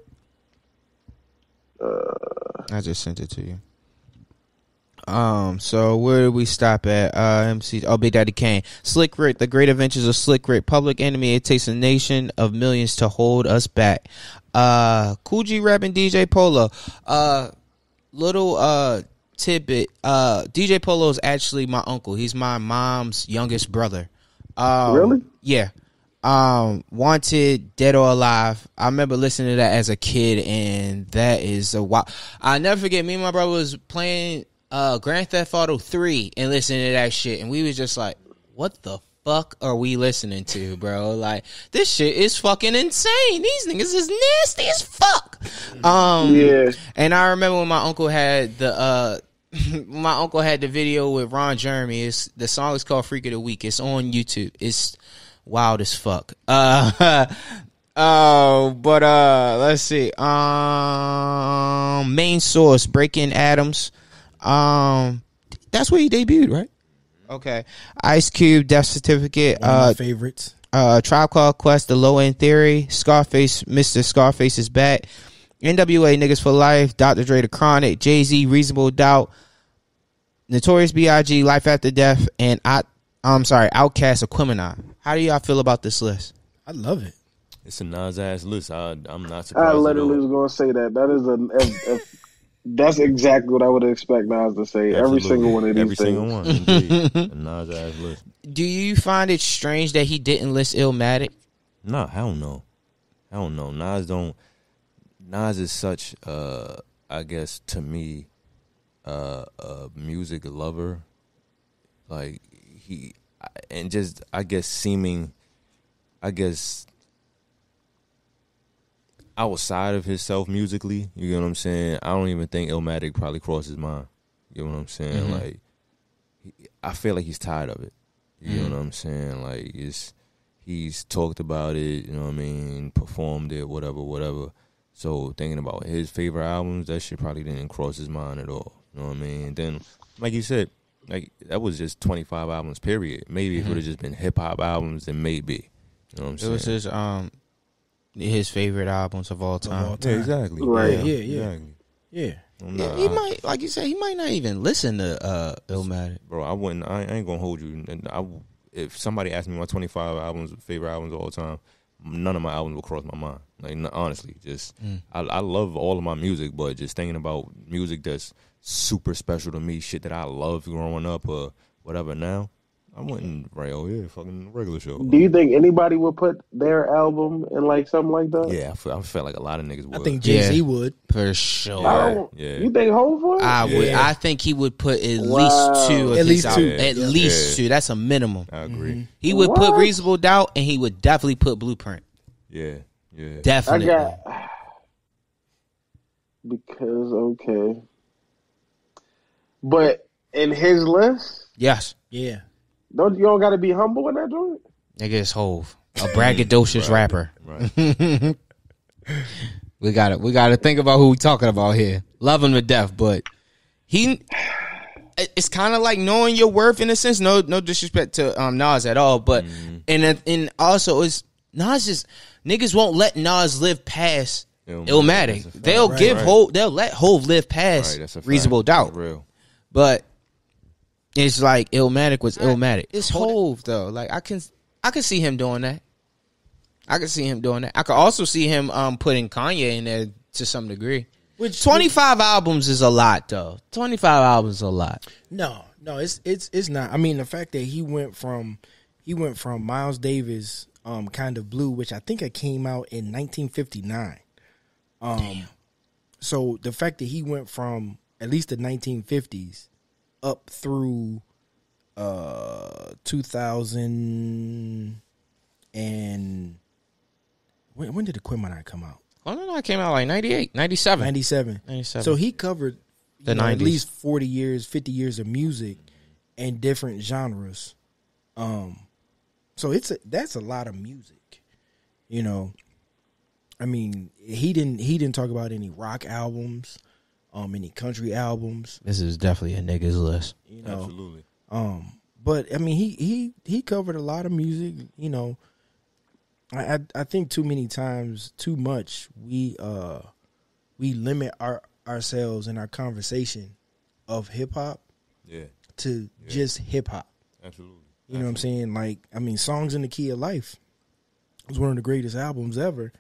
Uh, I just sent it to you. Um, so where did we stop at? Uh, MC, oh, Big Daddy Kane, Slick Rick, The Great Adventures of Slick Rick, Public Enemy. It takes a nation of millions to hold us back. Uh, Kool G Rap and DJ Polo. Uh, little uh tidbit. Uh, DJ Polo is actually my uncle. He's my mom's youngest brother. Um, Really? Yeah. Um, Wanted, Dead or Alive. I remember listening to that as a kid, and that is a wow. I never forget. Me and my brother was playing uh Grand Theft Auto Three and listening to that shit, and we was just like, "What the fuck are we listening to, bro? Like, this shit is fucking insane. These niggas is nasty as fuck." Um, Yeah. and I remember when my uncle had the uh my uncle had the video with Ron Jeremy. It's the song is called Freak of the Week. It's on YouTube. It's wild as fuck. Uh Oh, but uh let's see. Um main source, Breaking Atoms. Um that's where he debuted, right? Okay. Ice Cube, Death Certificate, One of uh my favorites. uh, Tribe Called Quest, The Low End Theory, Scarface, Mr. Scarface is back, NWA Niggas for Life, Dr. Dre The Chronic, Jay Z, Reasonable Doubt, Notorious B.I.G., Life After Death, and I, I'm sorry, OutKast Aquemini. How do y'all feel about this list? I love it. It's a Nas ass list. I, I'm not surprised. I literally was going to say that. That is a, if, if, that's exactly what I would expect Nas to say. Every single one of these Every things. single one. Nas ass list. Do you find it strange that he didn't list Illmatic? No, hell no. Hell no. Nas don't. Know. Nas don't. Nas is such, uh, I guess, to me, uh, a music lover. Like he, and just I guess seeming, I guess, outside of himself musically. You know what I'm saying? I don't even think Illmatic probably crossed his mind. You know what I'm saying? Mhm. Like, he, I feel like he's tired of it. You know what I'm saying? Like it's he's talked about it, you know what I mean, performed it, whatever, whatever. So thinking about his favorite albums, that shit probably didn't cross his mind at all. You know what I mean? Then like you said, like that was just twenty five albums, period. Maybe if it would have just been hip hop albums, then maybe. You know what I'm saying It was his um his favorite albums of all time. all yeah, exactly. Right. Yeah, Yeah, yeah. Exactly. Yeah. I'm Yeah, he I- might, like you said, he might not even listen to uh Illmatic. bro. I wouldn't. I, I ain't gonna hold you. And I, if somebody asked me my 25 albums, favorite albums of all time, none of my albums will cross my mind. Like honestly, just Mm. I, I love all of my music, but just thinking about music that's super special to me, shit that I loved growing up or whatever. Now, I wouldn't right. Oh yeah, fucking regular show. Do you think anybody would put their album in like something like that? Yeah, I feel, I feel like a lot of niggas would. I think Jay Z Yeah. would. for sure. I. Yeah. You think Hov would? I would. I think he would put at Wow. least two. Of At his least out- two. At Yeah. least Yeah. two. That's a minimum. I agree. Mm-hmm. He would put reasonable doubt, and he would definitely put blueprint. Yeah, yeah. I Definitely. got because okay, but in his list, yes, Yeah. Don't you don't got to be humble in that joint? nigga is Hove, a braggadocious rapper. Right. We got to We got to think about who we talking about here. Love him to death, but he. It's kind of like knowing your worth in a sense. No, no disrespect to um, Nas at all, but and and also it's Nas just niggas won't let Nas live past Illmatic, Illmatic. that's. They'll Right, give right. Hove. They'll let Hove live past Right, that's a reasonable doubt. For real. But it's like Illmatic was Illmatic. It's Hove though. Like I can I can see him doing that. I can see him doing that. I could also see him um putting Kanye in there to some degree. Which Twenty five albums is a lot though. Twenty five albums is a lot. No, no, it's it's it's not. I mean, the fact that he went from he went from Miles Davis, um, kind of blue, which I think it came out in 1959. Um, so the fact that he went from at least the 1950s up through uh 2000 and when, when did the Quimini come out? Oh it came out like 98, 97. 97. 97. So he covered The know, at least 40 years, 50 years of music and different genres. Um so it's a, that's a lot of music. You know. I mean, he didn't he didn't talk about any rock albums, um any country albums, This is definitely a nigga's list. you know. Absolutely. Um, but I mean, he he he covered a lot of music. You know, I I, I think too many times, too much, we uh we limit our ourselves in our conversation of hip hop Yeah, to just hip hop. absolutely. You know what I'm saying? Like, I mean, "Songs in the Key of Life" was one of the greatest albums ever,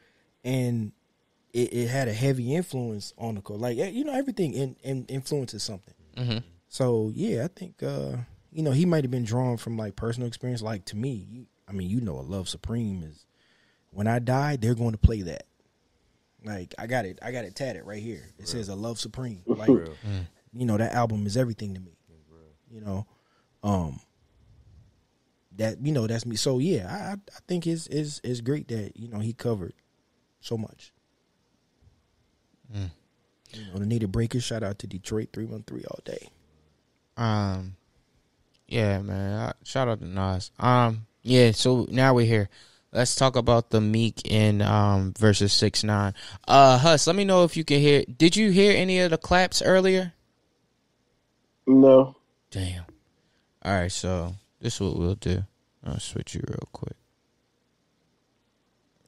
and it, it had a heavy influence on the code. Like, eh, you know, everything in, in influences something. Mhm. So yeah, I think uh, you know he might have been drawn from like personal experience. Like to me, I mean, you know, a love supreme is when I die, they're going to play that. Like I got it, I got it tatted right here. It says "A Love Supreme." Like Real. you know that album is everything to me. You know, um, that you know that's me. So yeah, I I I think it's is is great that you know he covered so much. You know, the Native Breakers. Shout out to Detroit three one three all day. Um, yeah, man. Uh, shout out to Nas. Um, yeah. So now we're here. Let's talk about the Meek and um versus six nine. Uh, Huss, let me know if you can hear. Did you hear any of the claps earlier? No. Damn. All right, so this is what we'll do. I'll switch you real quick.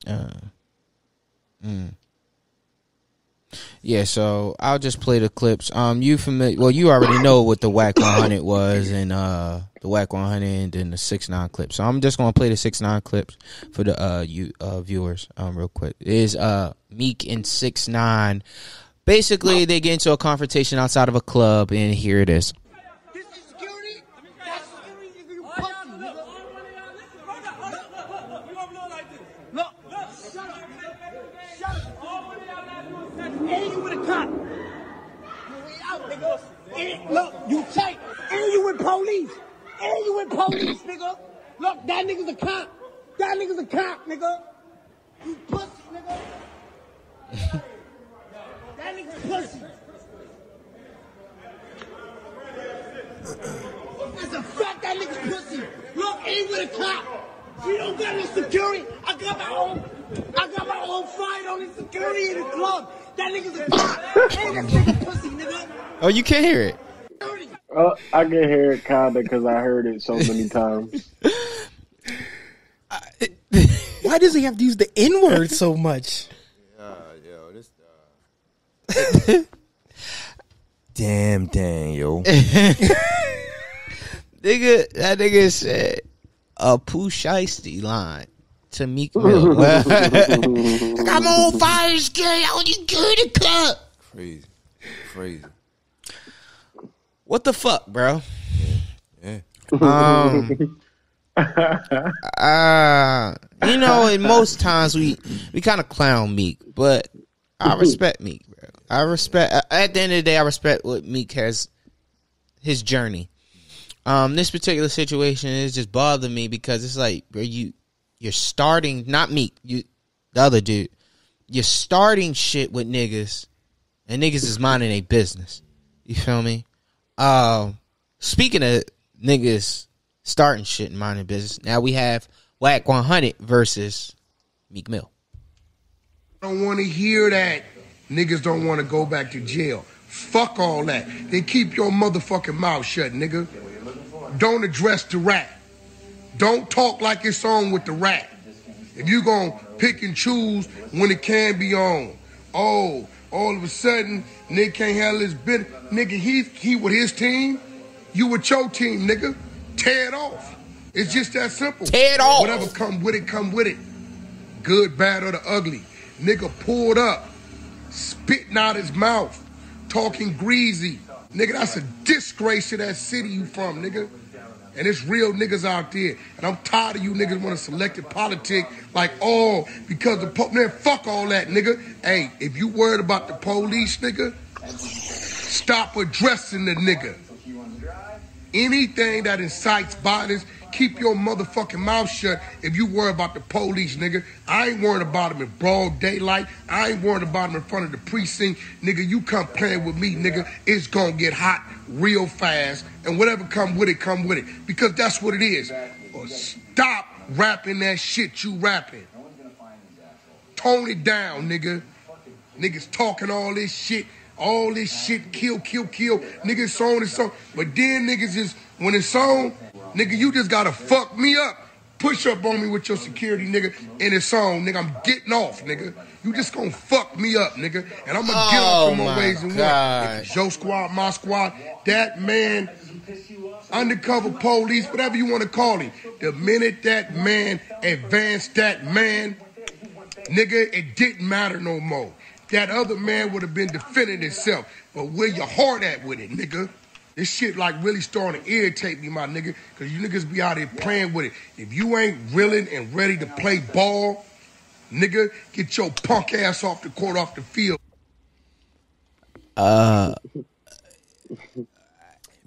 Uh, mm. Yeah, so I'll just play the clips. Um, you familiar? Well, you already know what the Wack 100 was, and uh, the Wack 100 and then the six nine clip. So I'm just gonna play the six nine clips for the uh you uh viewers um real quick. It is uh Meek and six nine. Basically, they get into a confrontation outside of a club, and here it is. This is security. That's security, nigga. You pussy, nigga. Look. Shut up. Shut up. And you with a cop. You way out, nigga. And, look, you tight. And you with police. And you with police, nigga. Look, that nigga's a cop. That nigga's a cop, nigga. You pussy, nigga. that nigga's pussy. It's a fact that nigga's pussy. Look, ain't with a cop. You don't got no security. I got my own. I got my own fight on the security in the club. That nigga's a cop. Ain't that nigga pussy, nigga. Oh, you can't hear it. Uh, I can hear it kinda because I heard it so many times. Why does he have to use the N word so much? yo, this. Uh... Damn, dang, yo. Nigga, that nigga said a Pooh Shiesty line. To Meek Mill. like, I'm on fire, scary. I only good to cut. Crazy, crazy. What the fuck, bro? Yeah. Um, uh, you know, and most times we we kind of clown Meek, but I respect Meek, bro. I respect. At the end of the day, I respect what Meek has his journey. Um, this particular situation is just bothering me because it's like, bro, you you're starting not Meek, you the other dude. You're starting shit with niggas, and niggas is minding a business. You feel me? Um, speaking of niggas starting shit and minding business, now we have Wack 100 versus Meek Mill. I don't want to hear that. Niggas don't want to go back to jail. Fuck all that. Then keep your motherfucking mouth shut, nigga. Don't address the rat. Don't talk like it's on with the rap. If you gonna pick and choose when it can be on. Oh, all of a sudden, nigga can't handle his business. Nigga, he he with his team, you with your team, nigga. Tear it off. It's just that simple. Tear it off. Whatever come with it, come with it. Good, bad, or the ugly. Nigga pulled up, spitting out his mouth, talking greasy. Nigga, that's a disgrace to that city you from, nigga. And it's real niggas out there. And I'm tired of you niggas want to select politic like, oh, because the po- man, fuck all that, nigga. Hey, if you worried about the police, nigga, stop addressing the nigga. Anything that incites violence, keep your motherfucking mouth shut if you worry about the police, nigga. I ain't worried about them in broad daylight. I ain't worried about them in front of the precinct. Nigga, you come playing with me, nigga, it's gonna get hot real fast. And whatever come with it, come with it. Because that's what it is. Or stop rapping that shit you rapping. Tone it down, nigga. Niggas talking all this shit, all this shit, kill, kill, kill. Niggas so on and so. But then niggas just, when it's on, nigga, you just gotta fuck me up. Push up on me with your security, nigga, in it's song, nigga. I'm getting off, nigga. You just gonna fuck me up, nigga. And I'm gonna get Oh, off in oh more my ways and one. God. If it's your squad, my squad, that man, undercover police, whatever you wanna call him. The minute that man advanced that man, Nigga, it didn't matter no more. That other man would have been defending himself. But where your heart at with it, nigga? This shit like really starting to irritate me, my nigga. Cause you niggas be out here playing with it. If you ain't willing and ready to play ball, nigga, get your punk ass off the court, off the field. Uh,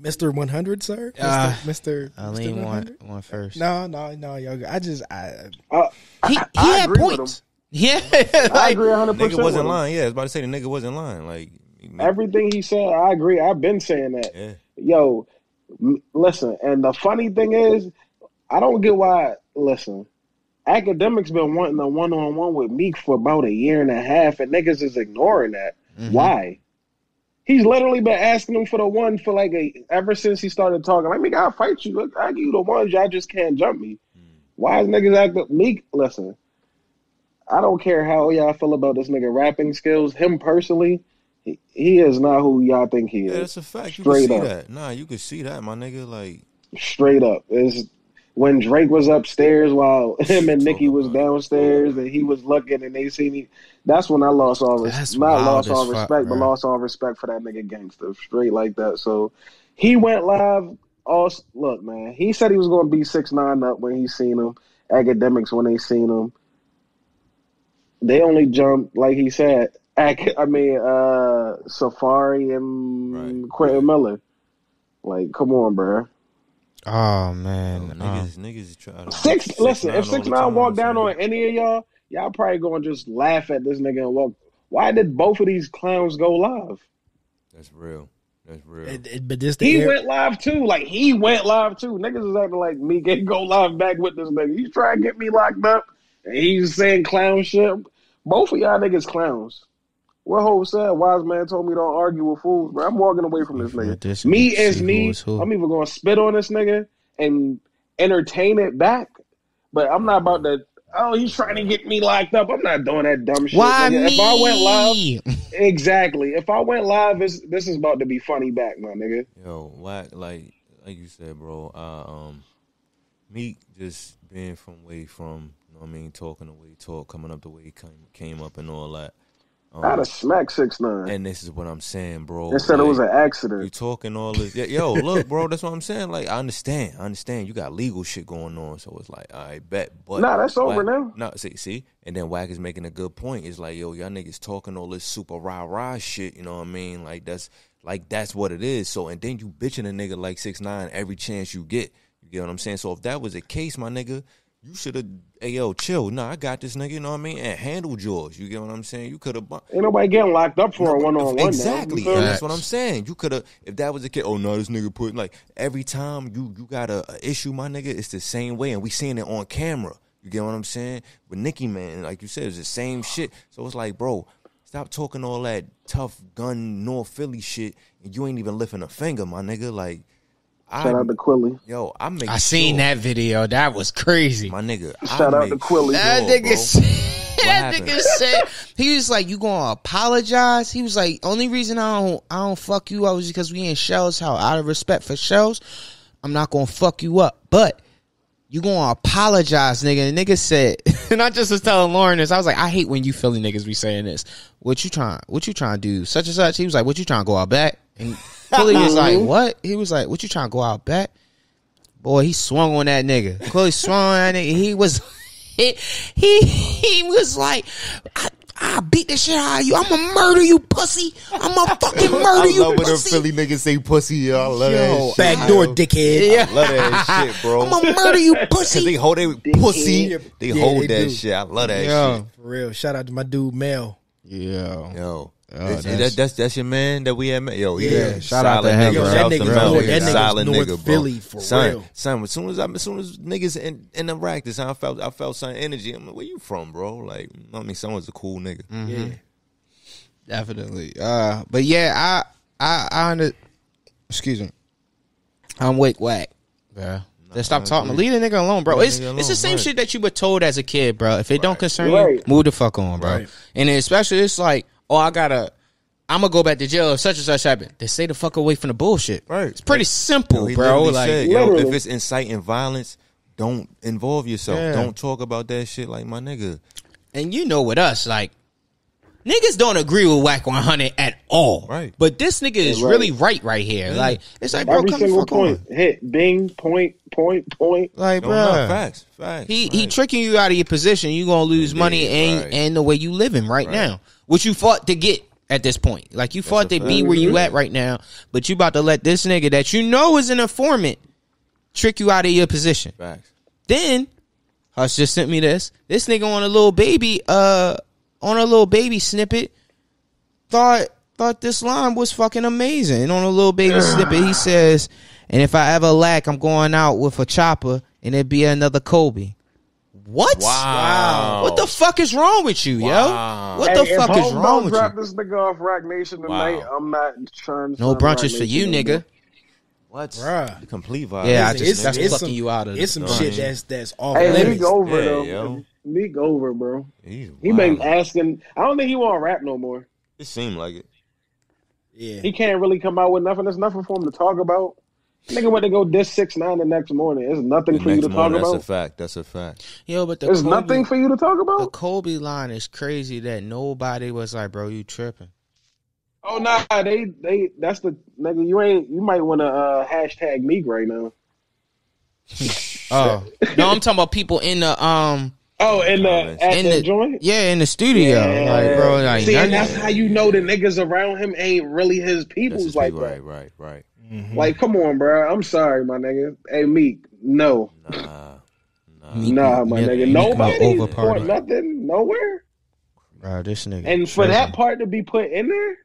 Mr. 100, sir? Mr. Uh, Mr. I Mr. lean one, one first. No, no, no, yo. I just, I, I, He, he I had agree with points. Yeah. I agree 100. Nigga wasn't lying. Yeah, I was about to say the nigga wasn't lying. Like, Everything he said, I agree. I've been saying that. yeah. Yo, m- listen. And the funny thing is, I don't get why. Listen, Akademiks been wanting a one on one with Meek for about a year and a half, and niggas is ignoring that. Mm-hmm. Why? He's literally been asking him for the one for like a ever since he started talking. Like, Meek, I'll fight you. Look, I give you the ones. Y'all just can't jump me. Mm. Why is niggas acting Meek? Listen, I don't care how y'all feel about this nigga rapping skills. Him personally, he, he is not who y'all think he Yeah, is. that's a fact. You can Straight see up. that. Nah, you can see that, my nigga. Like, straight up. Is when Drake was upstairs while him and Nicki was downstairs and he was looking and they seen me. That's when I lost all respect. Not lost all fuck, respect, but lost all respect for that nigga gangster. Straight like that. So he went live. All look, man. He said he was going to be six nine up when he seen him. Akademiks when they seen him. They only jumped like he said. Ac- I mean, uh Safari and Right. Quentin Miller. Like, come on, bro. oh yo, man. um, niggas, niggas try to Six, listen, if six the nine time, walk down on any of y'all, y'all probably gonna just laugh at this nigga and walk. Why did both of these clowns go live? That's real. That's real. it, it- but this the He air- went live too. Like he went live too. Niggas is acting like me can go live back with this nigga. He's trying to get me locked up. And he's saying clown shit. Both of y'all niggas clowns. What whole said, wise man told me don't argue with fools, bro. I'm walking away from this Yeah, nigga. this me as me, who is who. I'm even gonna spit on this nigga and entertain it back. But I'm not about to oh, he's trying to get me locked up. I'm not doing that dumb shit. Why nigga. me? If I went live Exactly. If I went live, this this is about to be funny back, my nigga. Yo, Wack, like like you said, bro. I um, Meek just being from way from, you know what I mean, talking the way he talk, coming up the way he came, came up and all that. Um, I'd have smacked six nine. and this is what I'm saying, bro. They said it was an accident. You talking all this? Yeah, yo, look, bro. That's what I'm saying. Like, I understand. I understand. You got legal shit going on, so it's like, I bet. But Nah, that's over Wack- now. No, see, see, and then Wack is making a good point. It's like, yo, y'all niggas talking all this super rah rah shit. You know what I mean? Like that's like that's what it is. So, and then you bitching a nigga like six nine every chance you get. You get what I'm saying? So if that was the case, my nigga. You should have, hey yo, chill. Nah, I got this nigga. You know what I mean? And handled yours. You get what I'm saying? You could have. Ain't nobody getting locked up for a one on one. Exactly. Now. You feel me? That's what I'm saying. You could have, if that was the kid. Oh no, this nigga put like every time you you got a, a issue, my nigga. It's the same way, and we seeing it on camera. You get what I'm saying? With Nicki Man, like you said, it's the same shit. So it's like, bro, stop talking all that tough gun North Philly shit, and you ain't even lifting a finger, my nigga. Like, Shout I, out to Quilly. yo, I make. I seen sure, that video. That was crazy. my nigga. Shout I out to Quilly. That sure, nigga said, that nigga said he was like, "You gonna apologize?" He was like, "Only reason I don't I don't fuck you up is because we in shells. How out of respect for shells, I'm not gonna fuck you up, but." You gonna apologize, nigga? And nigga said, and I just was telling Lauren this. I was like, I hate when you Philly niggas be saying this. What you trying? What you trying to do? Such and such. He was like, What you trying to go out back? And Philly was like, mm-hmm. What? He was like, What you trying to go out back? Boy, he swung on that nigga. Chloe swung on that nigga. He was, he, he, he was like, I, I beat the shit out of you. I'm gonna murder you, pussy. I'm gonna fucking murder I you, love when the pussy. Philly niggas say pussy. Yo, I love Yo, that shit. Backdoor dickhead. Yeah. Love that shit, bro. I'm gonna murder you, Cause they hold their pussy. They Yeah, hold they that do. shit. I love that Yo, For real. Shout out to my dude Mel. yo. Yo. Oh, Is- is that's- that, that's that's your man that we had met. Yo, Yeah, yeah, shout out to him, nigga. bro. That out to nigga's North- that a nigga's solid North nigga, bro. Philly, for son, real. son. As soon as I, as soon as niggas in in Iraq, this I felt I felt some energy. I'm like, where you from, bro? Like, I mean, someone's a cool nigga. Yeah. definitely. Uh, but yeah, I, I, I under, excuse me, I'm wake whack, bro. Just stop talking. agree. Leave the nigga alone, bro. Leave It's the nigga it's the same right. shit that you were told as a kid, bro. If it don't concern you, move the fuck on, bro. Right. And especially it's like, oh, I gotta, I'm gonna go back to jail if such and such happened. They stay the fuck away from the bullshit. Right. It's pretty simple, Yo, he bro. literally Like, said, yo, if it's inciting violence, don't involve yourself. Yeah. Don't talk about that shit like my nigga. and you know with us, like. Niggas don't agree with Wack 100 at all. Right. But this nigga is right. really right right here. Like, it's like, bro, Every come single point. on. Hit, bing, point, point, point. Like, No, bro. no, facts, facts. He he tricking you out of your position. You gonna lose Indeed, money and right. and the way you living right, Right. now, which you fought to get at this point. Like you fought to be where you at right now, but you about to let this nigga that you know is an informant trick you out of your position. Facts. Then Huss just sent me this. This nigga on a little baby, uh, on a little baby snippet, thought thought this line was fucking amazing. And on a little baby snippet, he says, "And if I ever lack, I'm going out with a chopper, and it'd be another Kobe." What? Wow. What the fuck is wrong with you, Wow. yo? What the Hey, fuck is wrong with drop you? this nigga off Roc Nation tonight, Wow. I'm not trying. No sign Rock brunches for Nation you, no nigga. more. What? Bruh. The complete vibe. Yeah, I Listen, just that's it's plucking some- you out of It's some shit that's that's off Hey, limits. Meek over Yeah, though. yo. Meek over, bro. He's He wild. been asking. I don't think he want to rap no more. It seemed like it. Yeah. He can't really come out with nothing. There's nothing for him to talk about. Nigga went to go diss six nine the next morning. There's nothing The for you next to talk about. that's a fact. That's a fact. Yo, but the There's Kobe, nothing for you to talk about. the. Kobe line is crazy that nobody was like, bro, you tripping. Oh nah, they they that's the nigga. You ain't. You might want to uh, hashtag Meek right now. Oh no, I'm talking about people in the um Oh, in the at in the, the joint. yeah in the studio, like bro, like See, and that's how you know the niggas around him ain't really his That's people's his like people. that. Right, right, right. Mm-hmm. Like, come on, bro. I'm sorry, my nigga. Hey, Meek, no, Nah. Meek- nah, my Meek- nigga. Meek Nobody over for nothing, nowhere. bro. This nigga, And for that part to be put in there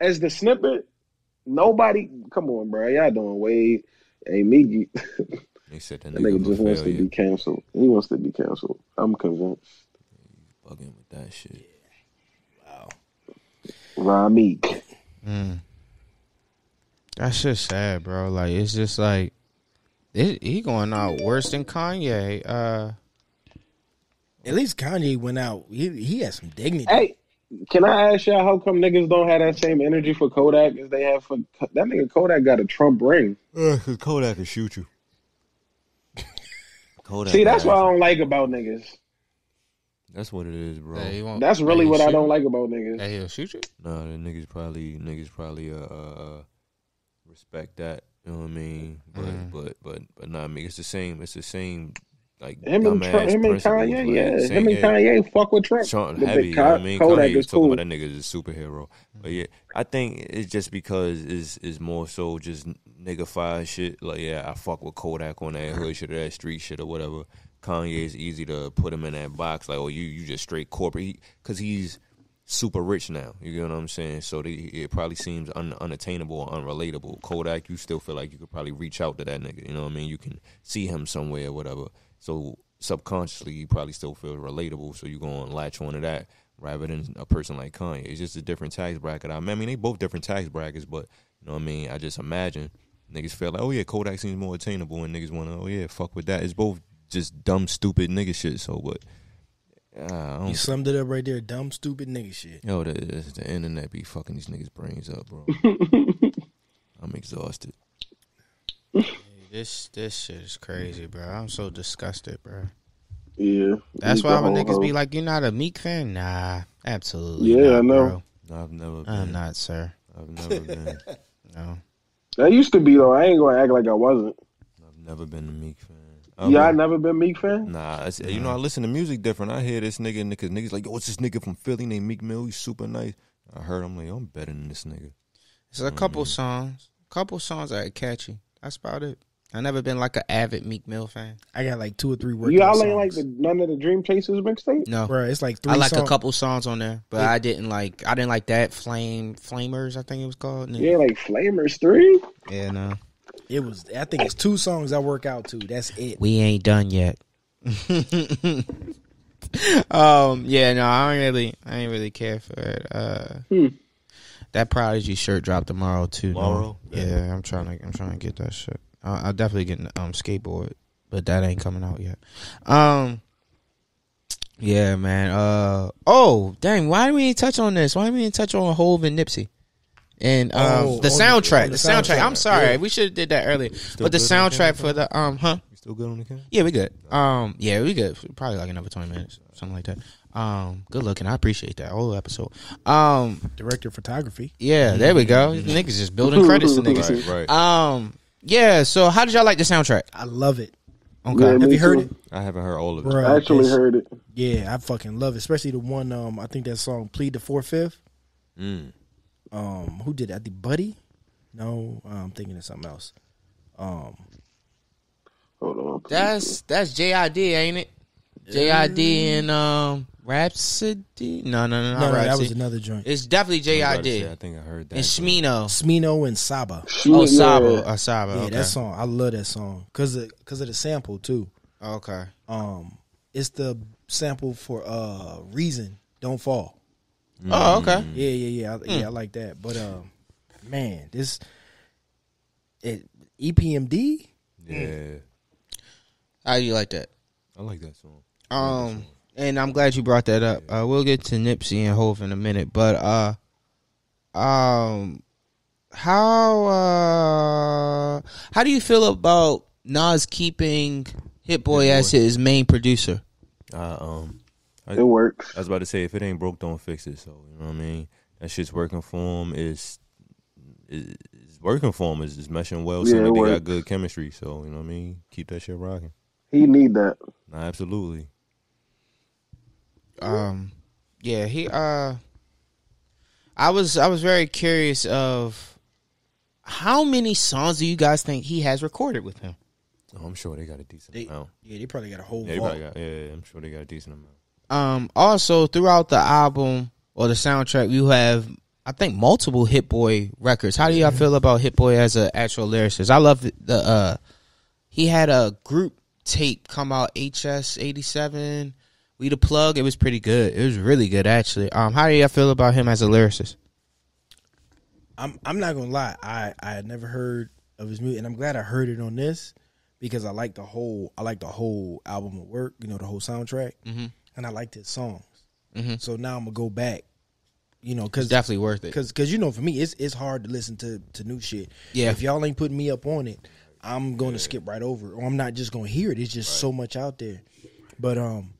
as the snippet, nobody. Come on, bro. Y'all doing way. Hey, Meek, He said that that nigga nigga just for wants to be canceled. He wants to be canceled. I'm convinced. Bugging with that shit. Wow, Meek. Mm. That's just sad, bro. Like it's just like it, he going out worse than Kanye. Uh, At least Kanye went out. He he had some dignity. Hey, can I ask y'all how come niggas don't have that same energy for Kodak as they have for that nigga Kodak got a Trump ring. Uh, cause Kodak can shoot you. Kodak See, that's has- what I don't like about niggas. That's what it is, bro. That That's really what I don't like about niggas. That he'll shoot you. Nah, the niggas probably niggas probably uh, uh, uh respect that. You know what I mean? But Mhm. but but but nah, I mean it's the same. It's the same. Like Him and, Trump, him and Kanye, like, yeah. him and yeah. Kanye fuck with Trump. Sean the heavy, you Ko- know I mean? Kodak Kanye is talking about that nigga is a superhero. But yeah, I think it's just because it's, it's more so just nigga fire shit. Like, yeah, I fuck with Kodak on that hood shit or that street shit or whatever. Kanye is easy to put him in that box. Like, oh, you you just straight corporate. Because he's super rich now. You get what I'm saying? So they, it probably seems un, unattainable or unrelatable. Kodak, you still feel like you could probably reach out to that nigga. You know what I mean? You can see him somewhere or whatever. So subconsciously, you probably still feel relatable. So you go and latch on to that rather than a person like Kanye. It's just a different tax bracket. I mean, I mean, they both different tax brackets, but you know what I mean? I just imagine niggas feel like, oh yeah, Kodak seems more attainable, and niggas want to, oh yeah, fuck with that. It's both just dumb, stupid nigga shit. So, but uh, I don't You summed it up right there. Dumb, stupid nigga shit. Yo, the, the, the internet be fucking these niggas' brains up, bro. I'm exhausted. This this shit is crazy, bro. I'm so disgusted, bro. Yeah. That's why the when whole niggas be like, "You're not a Meek fan." Nah, absolutely. Yeah, not, I know. Bro. No, I've never been. I'm not, sir. I've never been. No. That used to be though. I ain't gonna act like I wasn't. I've never been a Meek fan. yeah, I would- never been Meek fan. Nah, it's, you know I listen to music different. I hear this nigga, niggas, niggas like, yo, what's this nigga from Philly named Meek Mill? He's super nice. I heard him like, I'm better than this nigga. It's a couple songs, couple songs that are catchy. That's about it. I never been like an avid Meek Mill fan. I got like two or three working Y'all ain't like the none of the Dream Chasers mixtape. No, Bro, it's like three I like songs. a couple songs on there, but It- I didn't like. I didn't like that Flame Flamers. I think it was called. Yeah, like Flamers three. Yeah, no. It was. I think it's two songs I work out to. That's it. We ain't done yet. um. Yeah. No. I don't really. I ain't really care for it. Uh. Hmm. That Prodigy shirt drop tomorrow too. no? Tomorrow? Yeah. I'm trying to. I'm trying to get that shit. I, I'll definitely get an um skateboard, but that ain't coming out yet. Um. Yeah, man. Uh. Oh, dang. Why did we ain't touch on this? Why did we ain't touch on Hove and Nipsey? And um, Oh, the oh, soundtrack, oh, the, the soundtrack. I'm sorry, Yeah. we should have did that earlier. But the good the soundtrack for the um, huh? You still good on the camera? Yeah, we good. Um, yeah, we good. Probably like another twenty minutes, something like that. Um, good looking. I appreciate that whole episode. Um, Director of photography. yeah, there we go. Niggas just building credits to niggas. Right, right. Um, yeah. So, how did y'all like the soundtrack? I love it. Okay. Yeah, Have me you heard too. it? I haven't heard all of it. Bro, I actually it's- heard it. Yeah, I fucking love it. Especially the one. Um, I think that song "Plead the Four Fifth. Mm. Um, who did that? I think Buddy. No, I'm thinking of something else. Um, Hold on. That's that's JID, ain't it? JID and um Rhapsody. No, no, no, no, no, that was another joint. It's definitely I'm about to say, I think I heard that. and Shmino. Smino and Saba. Oh, Yeah. Saba, uh, Saba. Yeah, okay. that song. I love that song because of, cause of the sample too. Okay. Um, it's the sample for uh "Reason Don't Fall." Oh, okay. Yeah, yeah, yeah, I, yeah. I like that. But um, man, this it E EPMD. Yeah, How do you like that? I like that song. Um, and I'm glad you brought that up. Uh, we'll get to Nipsey and Hove in a minute, but uh, um, how uh, how do you feel about Nas keeping Hit Boy Hit as Boy. his main producer? I um, I, It works. I was about to say if it ain't broke, don't fix it. So you know what I mean. That shit's working for him. Is is working for him. Is is meshing well. Yeah, Seem it like they works. got good chemistry. So you know what I mean. Keep that shit rocking. He need that. Nah, absolutely. Um, yeah, he uh, I was I was very curious of how many songs do you guys think he has recorded with him? Oh, I'm sure they got a decent They, amount. yeah, they probably got a whole Yeah, vault. got, yeah, yeah, I'm sure they got a decent amount. Um, also throughout the album or the soundtrack, you have I think multiple Hit Boy records. How do y'all feel about Hit Boy as an actual lyricist? I love the, the uh, he had a group tape come out HS eighty seven. We the plug. It was pretty good. It was really good actually. Um, how do y'all feel about him as a lyricist? I'm I'm not gonna lie. I I had never heard of his music, and I'm glad I heard it on this because I like the whole I like the whole album of work. You know, the whole soundtrack, Mhm. and I liked his songs. Mhm. So now I'm gonna go back. You know, because definitely worth it. Because because you know, for me, it's it's hard to listen to to new shit. Yeah. If y'all ain't putting me up on it, I'm going to skip right over, or I'm not just going to hear it. It's just so much out there. But um,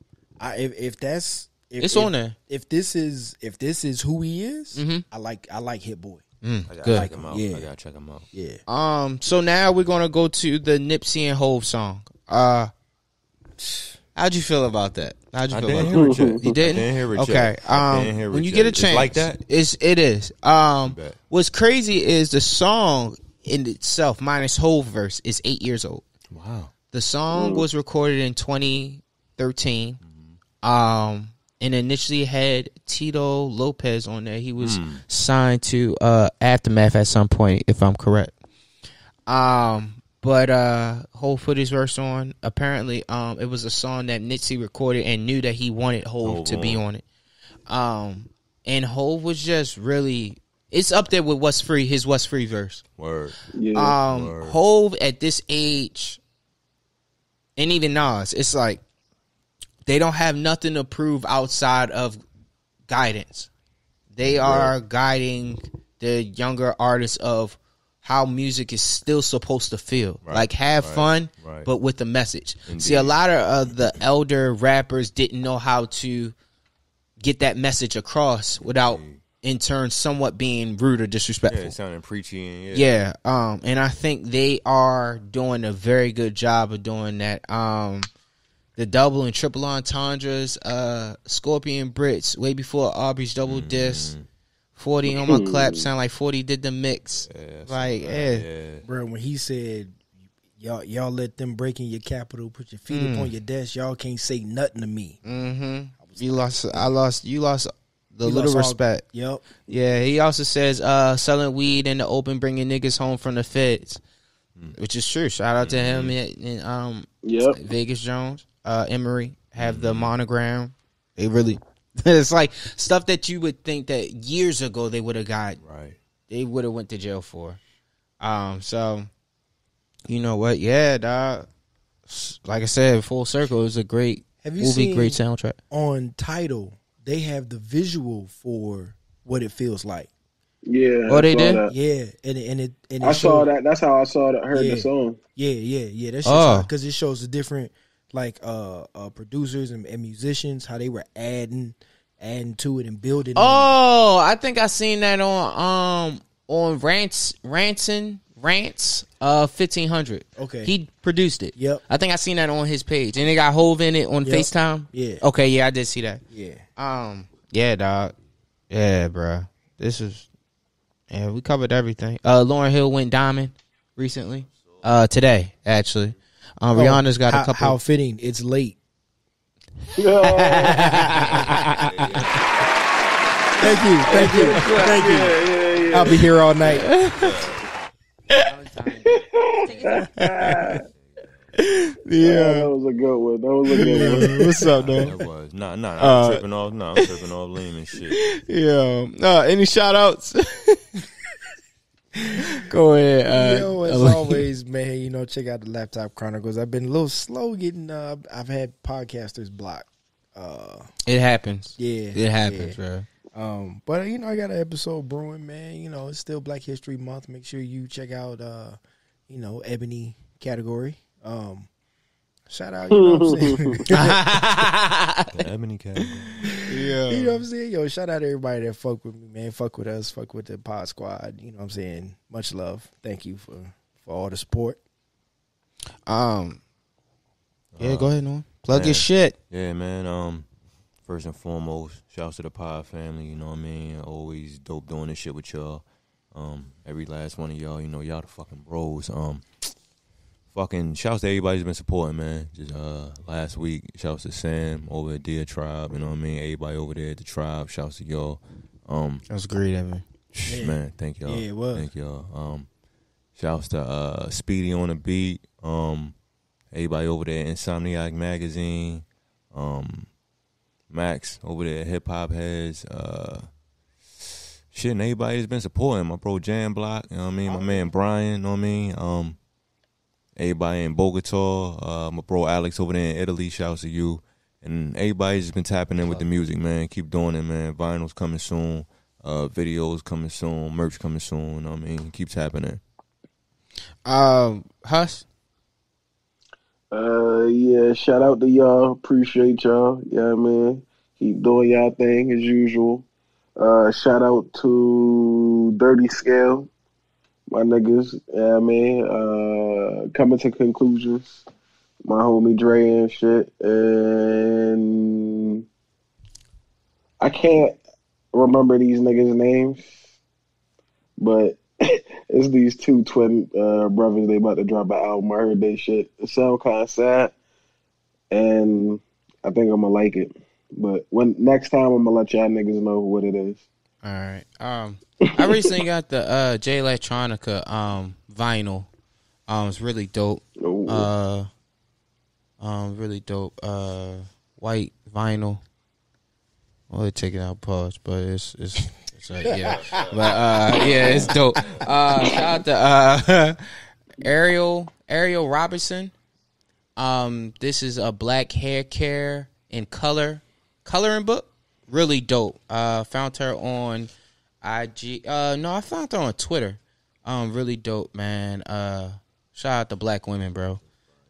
I if, if that's if, It's if- on there. If this is if this is who he is, Mhm. I like I like Hit Boy. Mm, I gotta good. check him out. Yeah. I gotta check him out. Yeah, Um. So now we're gonna go to the Nipsey and Hove song. Uh, how'd you feel about that? How'd you I feel didn't about hear that? it. You didn't? I didn't hear it okay. yet. I Um, didn't hear it when you yet. get a It's chance, like that? It's it is. Um, what's crazy is the song in itself, minus Hove verse, is eight years old. Wow. The song was recorded in 2013. Um, and initially had Tito Lopez on there. He was Hmm. signed to uh Aftermath at some point, if I'm correct. Um, but uh, Hove put his verse on. Apparently, um, it was a song that Nipsey recorded and knew that he wanted Hove Hov to be on. on it. Um, and Hove was just really. It's up there with What's Free, his What's Free verse. Word. Yeah. Um, Word. Hove at this age, and even Nas, it's like they don't have nothing to prove outside of guidance. They are guiding the younger artists of how music is still supposed to feel. Right, Like have right, fun, right. but with a message. Indeed. See, a lot of uh, the elder rappers didn't know how to get that message across without, in turn, somewhat being rude or disrespectful. it sounded preachy and yeah. Yeah, um, and I think they are doing a very good job of doing that. Um, the double and triple entendres, uh, Scorpion Brits, way before Aubrey's double Mm-hmm. disc. Forty on my clap sound like Forty did the mix. Yeah, like, yeah. eh. yeah. bro. When he said. Y'all, y'all let them break in your capital, put your feet Mm. up on your desk. Y'all can't say nothing to me. Mm-hmm. You lost. I lost. You lost the He little lost all- respect. Yep. Yeah, he also says uh, selling weed in the open, bringing niggas home from the feds, which is true. Shout out to him and, and um, Yep. Vegas Jones, uh, Emery have the monogram. They really, it's like stuff that you would think that years ago they would have got, Right. they would have went to jail for. Um, so you know what? Yeah, dog. Like I said, full circle is a great Have you movie, seen great soundtrack. on title? They have the visual for what it feels like. Yeah. Oh, I they did? that. Yeah, and it, and it and it I saw that. That's how I saw that. Heard Yeah. the song. Yeah, yeah, yeah. That's Oh. because it shows the different like uh, uh producers and, and musicians how they were adding adding to it and building. Oh, I think I seen that on um on Rance Ranson Rance uh fifteen hundred. Okay. he produced it. Yep. I think I seen that on his page, and it got Hove in it on Yep. Facetime. Yeah. Okay, yeah, I did see that. yeah. Um, yeah, dog. Yeah, bruh. This is yeah. We covered everything. Uh, Lauryn Hill went diamond recently. Uh, today actually. Um, Rihanna's got Oh, how, a couple. How fitting! It's late. Oh, Thank you, thank you, thank you. yeah, yeah, yeah. I'll be here all night. Yeah, that was a good one. That was a good one. What's up, though? That was nah nah. I'm Uh, tripping off. Nah, I'm tripping off Aleem and shit. Yeah. Uh, any shout outs? Go ahead. Uh, Yo, as always, man, you know, check out the Laptop Chronicles. I've been a little slow getting. Uh, I've had podcasters blocked. Uh, It happens. yeah, It happens, yeah. bro. Um, but you know, I got an episode brewing, man. You know, it's still Black History Month. Make sure you check out, uh, you know, Ebony category. Um, shout out, you know what I'm saying. The Ebony Cat. Yeah. you know what I'm saying? Yo, shout out to everybody that fuck with me, man. Fuck with us. Fuck with the Pod Squad. You know what I'm saying? Much love. Thank you for for all the support. Um. Yeah, Uh, go ahead, Norm. Plug man. your shit. Yeah, man. Um, first and foremost, shouts to the Pod family. You know what I mean? Always dope doing this shit with y'all. Um, every last one of y'all, you know, y'all the fucking bros. Um, fucking shouts to everybody who's been supporting, man. Just uh, last week, shouts to Sam over at Dear Tribe. You know what I mean? Everybody over there at the Tribe. Shouts to y'all. Um, That was great, Evan. Yeah. man, thank y'all. Yeah, it was. Thank y'all. Um, shouts to uh, Speedy on the beat. Um, everybody over there, at Insomniac Magazine. Um, Max over there, Hip Hop Heads. Uh, shit, and everybody has been supporting my bro Jam Block. You know what I mean? My man Brian. You know what I mean? Um, everybody in Bogota. Uh, my bro Alex over there in Italy. Shouts to you. And everybody's just been tapping in with the music, man. Keep doing it, man. Vinyl's coming soon. Uh, videos coming soon. Merch coming soon. You know what I mean? Keep tapping in. Um, Huss. Uh, yeah, shout out to y'all. Appreciate y'all. Yeah, man. Keep doing y'all thing as usual. Uh, shout out to Dirty Scale, my niggas. Yeah, man. Uh, coming to conclusions. My homie Dre and shit. And I can't remember these niggas' names, but it's these two twin uh, brothers. They about to drop an album. I heard they shit. It sound kind of sad, and I think I'm gonna like it. But when next time, I'm gonna let y'all niggas know what it is. All right. Um, I recently got the uh Jay Electronica um vinyl. Um, it's really dope. Ooh. Uh, um, really dope. Uh, white vinyl. Well, they take it out pause, but it's it's. it's yeah, but uh, yeah, it's dope. Uh, shout out to uh, Ariel Ariel Robinson. Um, this is a black hair care in color coloring book. Really dope. Uh, found her on IG. Uh, no, I found her on Twitter. Um, really dope, man. Uh, shout out to black women, bro.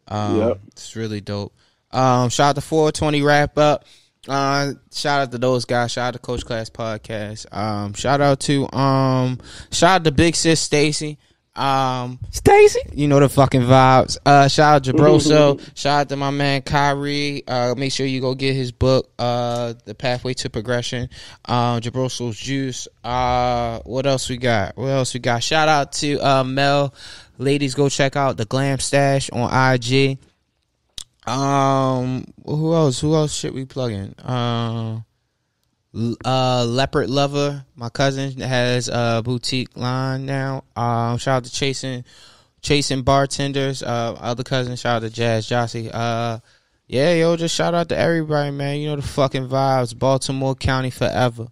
Um, Yep. it's really dope. Um, shout out to 420 wrap up. Uh, shout out to those guys. Shout out to Coach Class Podcast. Um, shout out to um, shout out to Big Sis Stacy. Um, Stacy. you know the fucking vibes. Uh, shout out Jabroso. shout out to my man Kyrie. Uh, make sure you go get his book, uh, The Pathway to Progression. Um, Jabroso's Juice. Uh, what else we got? What else we got? Shout out to uh, Mel. Ladies, go check out the Glam Stash on IG. Um, who else? Who else should we plug in? Uh, L- uh, Leopard Lover, my cousin has a boutique line now. Um, shout out to Chasing, Chasing Bartenders. Uh, other cousin, shout out to Jazz Jossie. Uh, yeah, yo, just shout out to everybody, man. You know the fucking vibes. Baltimore County forever.